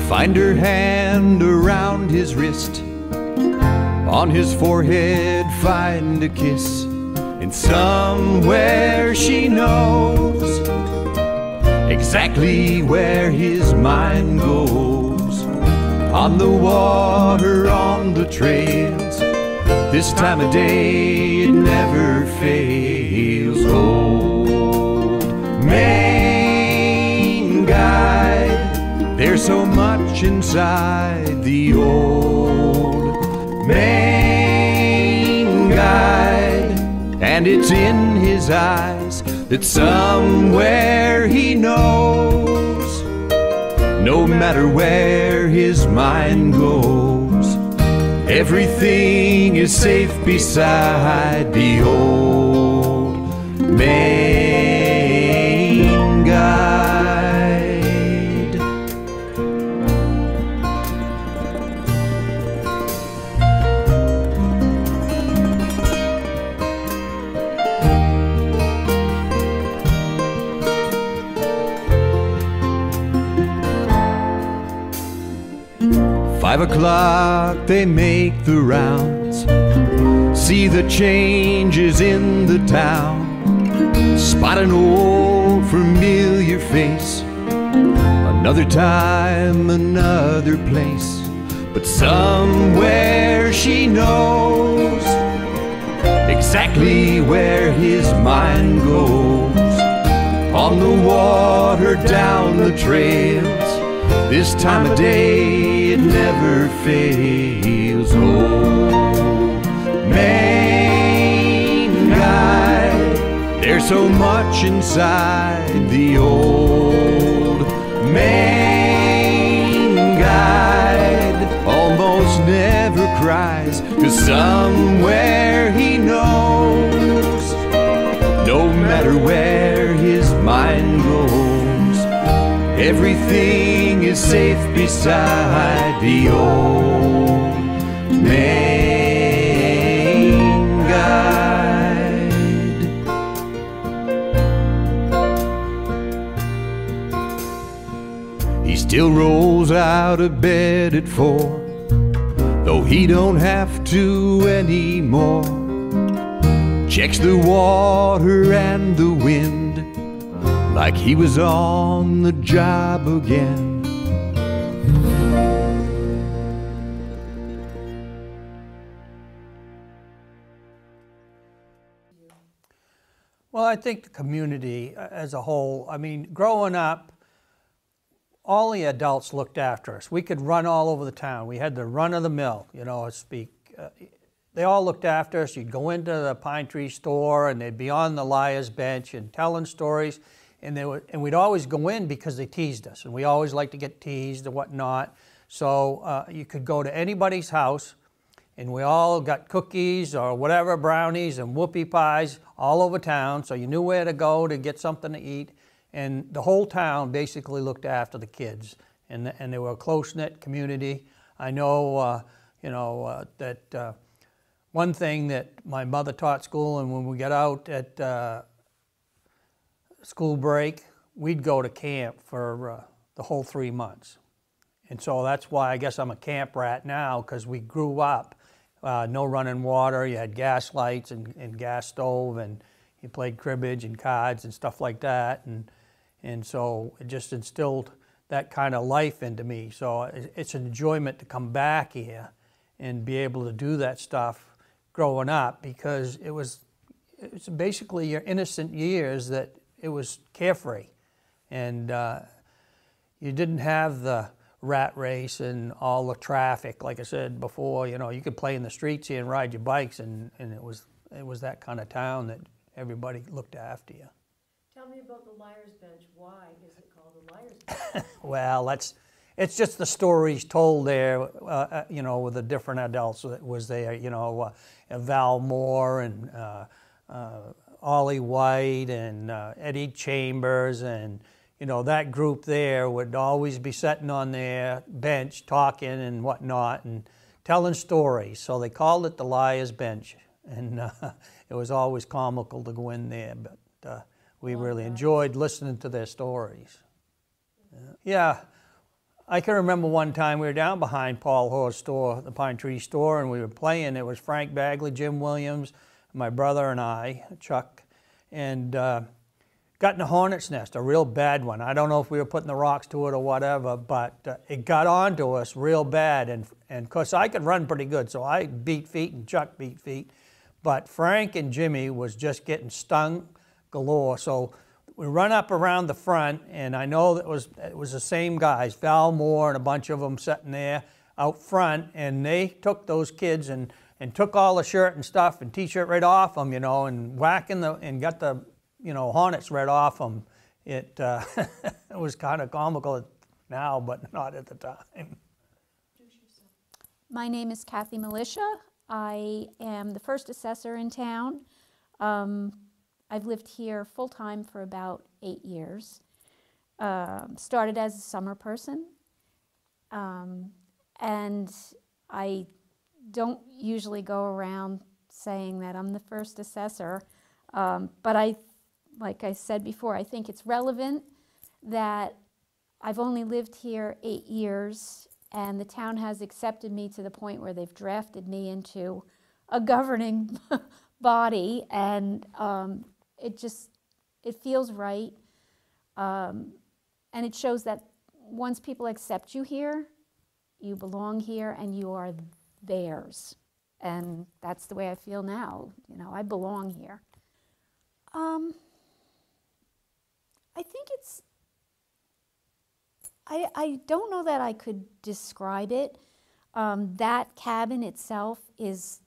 Speaker 2: Find her hand around his wrist. On his forehead, find a kiss. And somewhere she knows exactly where his mind goes. On the water, on the trails, this time of day it never fails. Old Maine Guide, there's so much inside the old Maine Guide, and it's in his eyes that somewhere he knows. No matter where his mind goes, everything is safe beside the old Maine Five o'clock, they make the rounds. See the changes in the town. Spot an old familiar face. Another time, another place. But somewhere she knows exactly where his mind goes. On the water, down the trails. This time of day, it never fails. Old Maine Guide, there's so much inside the old Maine Guide. Almost never cries, cause somewhere he knows. No matter where his mind goes, everything safe beside the old Maine guide. He still rolls out of bed at four, though he don't have to anymore. Checks the water and the wind like he was on the job again.
Speaker 4: I think the community uh, as a whole, I mean, growing up, all the adults looked after us. We could run all over the town. We had the run of the mill, you know, speak. Uh, they all looked after us. You'd go into the pine tree store and they'd be on the liar's bench and telling stories. And, they would, and we'd always go in because they teased us. And we always like to get teased and whatnot. So uh, you could go to anybody's house and we all got cookies or whatever, brownies and whoopie pies all over town. So you knew where to go to get something to eat. And the whole town basically looked after the kids. And, and they were a close-knit community. I know, uh, you know, uh, that uh, one thing that my mother taught school, and when we got out at uh, school break, we'd go to camp for uh, the whole three months. And so that's why I guess I'm a camp rat now, because we grew up. Uh, no running water, you had gas lights and, and gas stove, and you played cribbage and cards and stuff like that. And, and so it just instilled that kind of life into me. So it's an enjoyment to come back here and be able to do that stuff growing up because it was it's basically your innocent years that it was carefree, and uh, you didn't have the rat race and all the traffic. Like I said before, you know, you could play in the streets here and ride your bikes, and, and it was it was that kind of town that everybody looked after you.
Speaker 1: Tell me about the Liar's Bench. Why is it called the Liar's Bench?
Speaker 4: Well, that's it's just the stories told there, uh, uh, you know, with the different adults that was there, you know, uh, Val Moore and uh, uh, Ollie White and uh, Eddie Chambers and you know that group there would always be sitting on their bench talking and whatnot and telling stories. So they called it the Liar's Bench, and uh, it was always comical to go in there, but uh, we really enjoyed listening to their stories. Yeah, I can remember one time we were down behind Paul Hoar's store, the Pine Tree Store, and we were playing. It was Frank Bagley, Jim Williams, my brother and I, Chuck, and uh, got in a hornet's nest, a real bad one. I don't know if we were putting the rocks to it or whatever, but uh, it got onto us real bad. And and of course I could run pretty good, so I beat feet and Chuck beat feet. But Frank and Jimmy was just getting stung galore. So we run up around the front, and I know that was it was the same guys, Val Moore and a bunch of them sitting there out front, and they took those kids and and took all the shirt and stuff and t-shirt right off them, you know, and whacking the and got the you know hornets right off them. It uh, it was kind of comical now, but not at the time.
Speaker 3: My name is Kathi Milicia. I am the first assessor in town. Um, I've lived here full time for about eight years. Um, started as a summer person, um, and I don't usually go around saying that I'm the first assessor. Um, but I, like I said before, I think it's relevant that I've only lived here eight years, and the town has accepted me to the point where they've drafted me into a governing body, and um, it just it feels right, um, and it shows that once people accept you here, you belong here, and you are theirs, and that's the way I feel now. You know, I belong here. Um, think it's I, I don't know that I could describe it. Um, that cabin itself is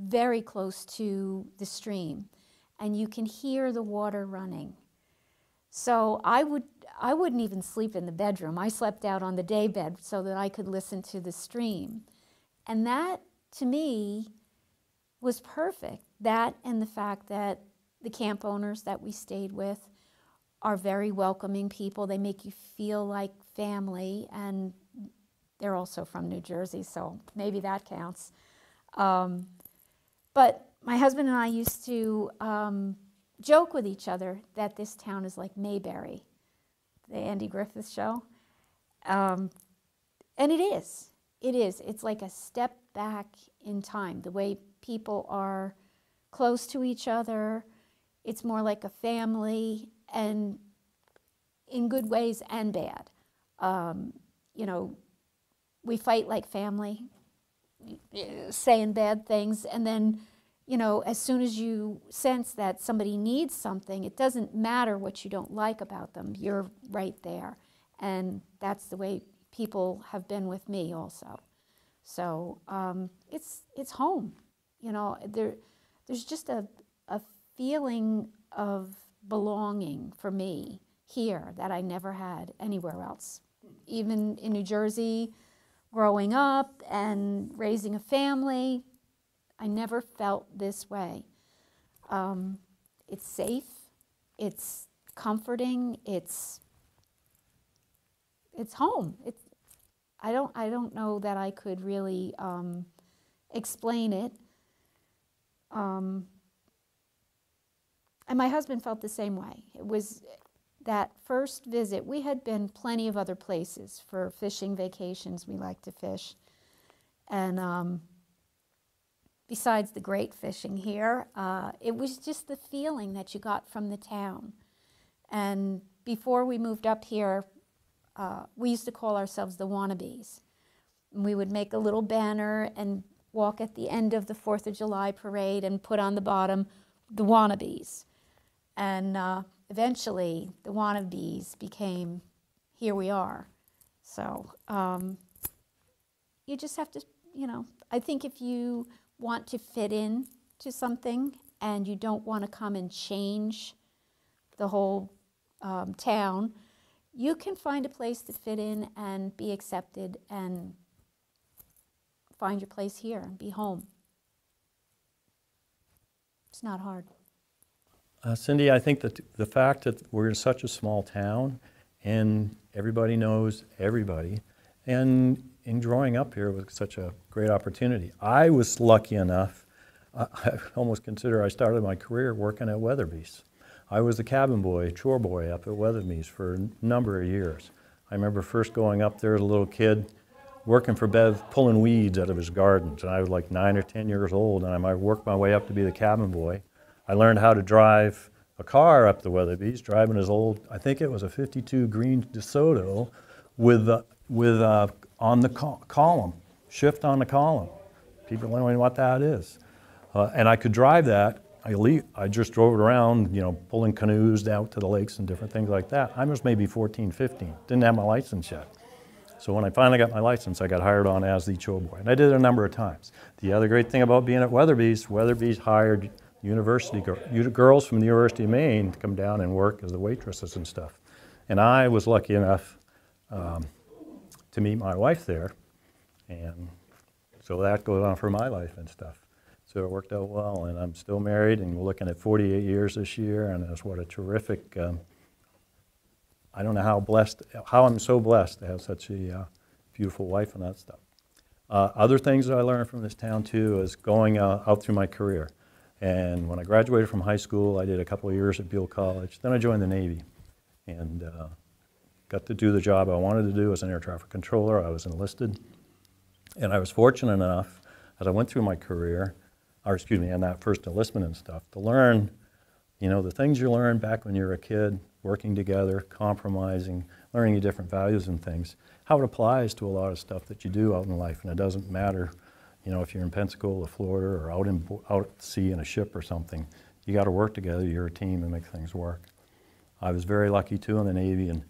Speaker 3: very close to the stream, and you can hear the water running. So I would I wouldn't even sleep in the bedroom. I slept out on the day bed so that I could listen to the stream, and that to me was perfect. That and the fact that the camp owners that we stayed with are very welcoming people. They make you feel like family, and they're also from New Jersey, so maybe that counts. Um, but my husband and I used to um, joke with each other that this town is like Mayberry, the Andy Griffith show. Um, and it is. It is. It's like a step back in time, the way people are close to each other. It's more like a family, and in good ways and bad. Um, you know, we fight like family, saying bad things, and then, you know, as soon as you sense that somebody needs something, it doesn't matter what you don't like about them, you're right there. And that's the way people have been with me also. So um, it's, it's home. You know, there, there's just a, a feeling of belonging for me here that I never had anywhere else. Even in New Jersey, growing up and raising a family, I never felt this way. Um, it's safe, it's comforting, it's it's home. It's I don't I don't know that I could really um, explain it. Um, And my husband felt the same way. It was that first visit, we had been plenty of other places for fishing vacations. We like to fish. And um, besides the great fishing here, uh, it was just the feeling that you got from the town. And before we moved up here, uh, we used to call ourselves the wannabes. And we would make a little banner and walk at the end of the Fourth of July parade and put on the bottom the wannabes. And uh, eventually, the wannabes became here we are. So um, you just have to, you know, I think if you want to fit in to something and you don't want to come and change the whole um, town, you can find a place to fit in and be accepted and find your place here and be home. It's not hard.
Speaker 5: Uh, Cindy, I think that the fact that we're in such a small town and everybody knows everybody, and in growing up here was such a great opportunity. I was lucky enough, I, I almost consider I started my career working at Weatherby's. I was the cabin boy, chore boy up at Weatherby's for a number of years. I remember first going up there as a little kid, working for Bev, pulling weeds out of his gardens. And I was like nine or 10 years old, and I worked my way up to be the cabin boy. I learned how to drive a car up the Weatherby's, driving his old, I think it was a 52 green DeSoto with, uh, with uh, on the col- column, shift on the column. People wondering what that is. Uh, and I could drive that. I, I just drove it around, you know, pulling canoes out to the lakes and different things like that. I was maybe 14, 15. Didn't have my license yet. So when I finally got my license, I got hired on as the chore boy. And I did it a number of times. The other great thing about being at Weatherby's, Weatherby's hired university gir- girls from the University of Maine to come down and work as the waitresses and stuff. And I was lucky enough um, to meet my wife there. And so that goes on for my life and stuff. So it worked out well, and I'm still married, and we're looking at 48 years this year, and it's what a terrific. Um, I don't know how blessed, how I'm so blessed to have such a uh, beautiful wife and that stuff. Uh, other things that I learned from this town too is going uh, out through my career. And when I graduated from high school, I did a couple of years at Beal College. Then I joined the Navy, and uh, got to do the job I wanted to do as an air traffic controller. I was enlisted, and I was fortunate enough as I went through my career or excuse me, and that first enlistment and stuff, to learn, you know, the things you learn back when you were a kid, working together, compromising, learning the different values and things, how it applies to a lot of stuff that you do out in life. And it doesn't matter, you know, if you're in Pensacola, Florida, or out, in, out at sea in a ship or something, you got to work together, you're a team, and make things work. I was very lucky too in the Navy, and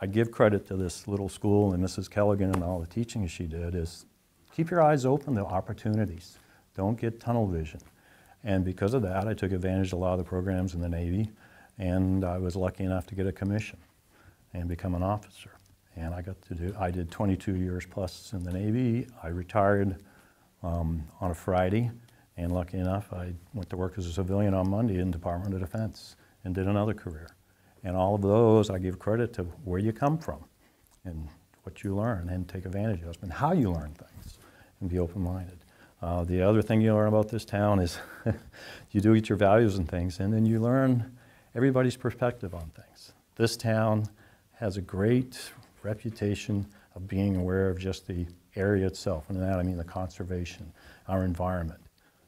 Speaker 5: I give credit to this little school and Mrs. Calligan and all the teaching she did is keep your eyes open to opportunities. Don't get tunnel vision. And because of that, I took advantage of a lot of the programs in the Navy, and I was lucky enough to get a commission and become an officer. And I got to do, I did 22 years plus in the Navy. I retired um, on a Friday, and lucky enough, I went to work as a civilian on Monday in the Department of Defense and did another career. And all of those, I give credit to where you come from and what you learn and take advantage of and how you learn things and be open-minded. Uh, the other thing you learn about this town is you do get your values and things, and then you learn everybody's perspective on things. This town has a great reputation of being aware of just the area itself, and that I mean the conservation, our environment.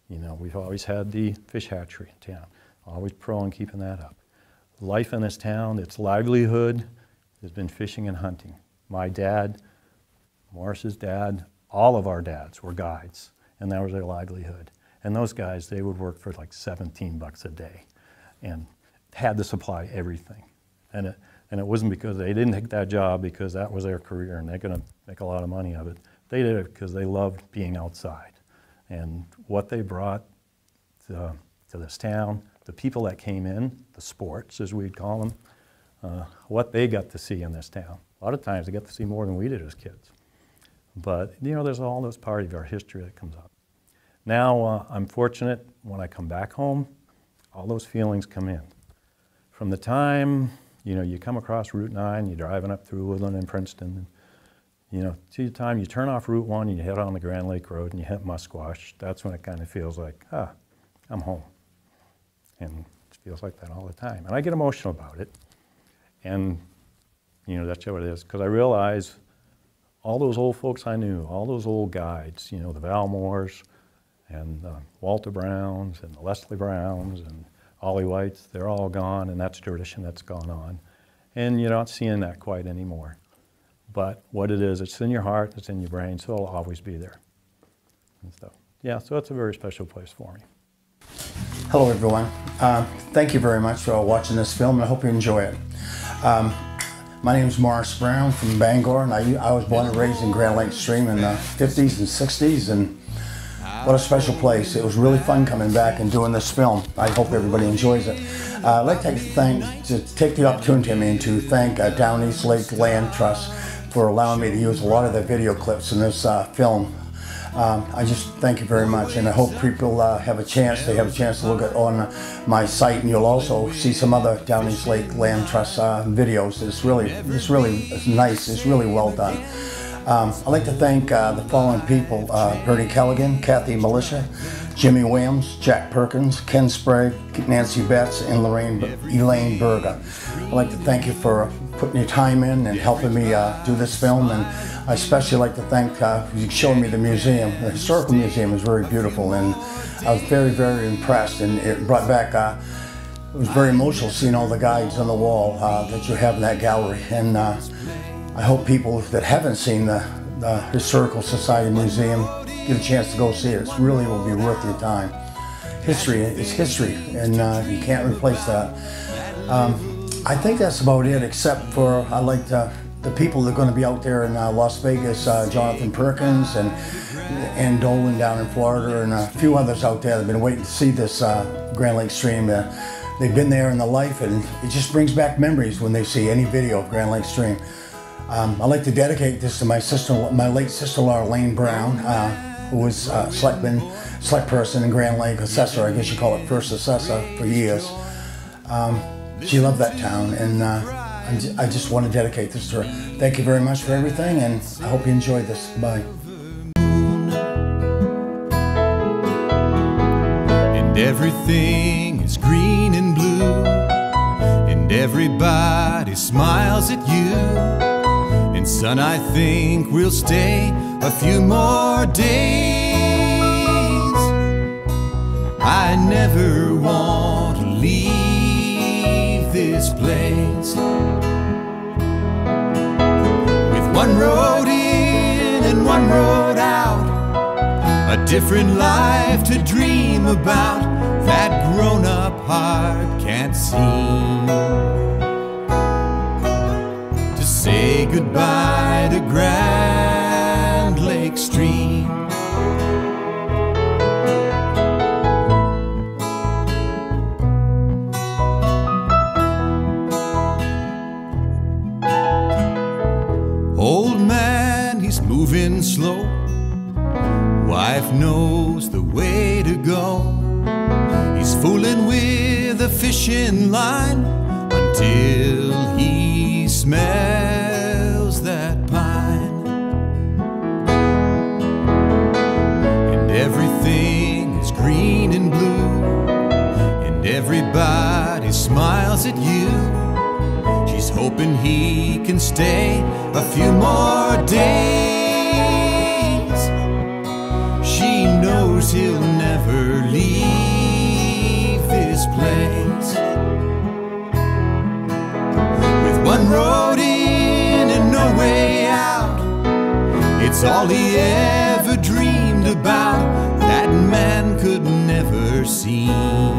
Speaker 5: You know, we've always had the fish hatchery in town, always pro on keeping that up. Life in this town, its livelihood has been fishing and hunting. My dad, Morris's dad, all of our dads were guides and that was their livelihood. And those guys, they would work for like 17 bucks a day and had to supply everything. And it, and it wasn't because they didn't take that job because that was their career and they're going to make a lot of money of it. They did it because they loved being outside. And what they brought to, to this town, the people that came in, the sports as we'd call them, uh, what they got to see in this town. A lot of times they got to see more than we did as kids. But, you know, there's all this part of our history that comes up. Now, uh, I'm fortunate when I come back home, all those feelings come in. From the time, you know, you come across Route 9, you're driving up through Woodland and Princeton, you know, to the time you turn off Route 1 and you head on the Grand Lake Road and you hit Musquash, that's when it kind of feels like, ah, I'm home. And it feels like that all the time. And I get emotional about it. And, you know, that's what it is. Because I realize all those old folks I knew, all those old guides, you know, the Valmores and uh, Walter Browns and the Leslie Browns and Ollie Whites, they're all gone, and that's tradition that's gone on. And you're not seeing that quite anymore. But what it is, it's in your heart, it's in your brain, so it'll always be there. And stuff. Yeah, so it's a very special place for me.
Speaker 10: Hello, everyone. Uh, thank you very much for watching this film, and I hope you enjoy it. Um, my name is Maurice Brown from Bangor, and I, I was born and raised in Grand Lake Stream in the 50s and 60s, and what a special place. It was really fun coming back and doing this film. I hope everybody enjoys it. Uh, I'd like to thank, to take the opportunity, I mean, to thank uh, Down East Lake Land Trust for allowing me to use a lot of the video clips in this uh, film. Um, I just thank you very much, and I hope people uh, have a chance. They have a chance to look at on my site, and you'll also see some other Down Lake Land Trust uh, videos. It's really, it's really it's nice. It's really well done. Um, I'd like to thank uh, the following people: uh, Bernie Calligan, Kathi Milicia, Jimmy Williams, Jack Perkins, Ken Sprague, Nancy Betz, and Lorraine Elaine Berger. I'd like to thank you for putting your time in and helping me uh, do this film. And I especially like to thank uh, you showing me the museum. The historical museum is very beautiful, and I was very, very impressed. And it brought back. Uh, it was very emotional seeing all the guides on the wall uh, that you have in that gallery. And uh, I hope people that haven't seen the, the Historical Society Museum get a chance to go see it. It really will be worth your time. History is history, and uh, you can't replace that. Um, I think that's about it, except for I like the, the people that are going to be out there in uh, Las Vegas, uh, Jonathan Perkins and and Dolan down in Florida, and a few others out there that have been waiting to see this uh, Grand Lake Stream. Uh, they've been there in the life, and it just brings back memories when they see any video of Grand Lake Stream. Um, I'd like to dedicate this to my sister, my late sister-in-law, Elaine Brown, uh, who was uh, selectman, select person in Grand Lake, assessor, I guess you call it first assessor for years. Um, she loved that town, and uh, I just want to dedicate this to her. Thank you very much for everything, and I hope you enjoy this. Bye.
Speaker 2: And everything is green and blue, and everybody smiles at you. And son, I think we'll stay a few more days. I never want to leave one road in and one road out, a different life to dream about that grown up heart can't seem to say goodbye to Grand Lake Stream. Fishing line until he smells that pine. And everything is green and blue, and everybody smiles at you. She's hoping he can stay a few more days. Road in and no way out, it's all he ever dreamed about. That man could never seem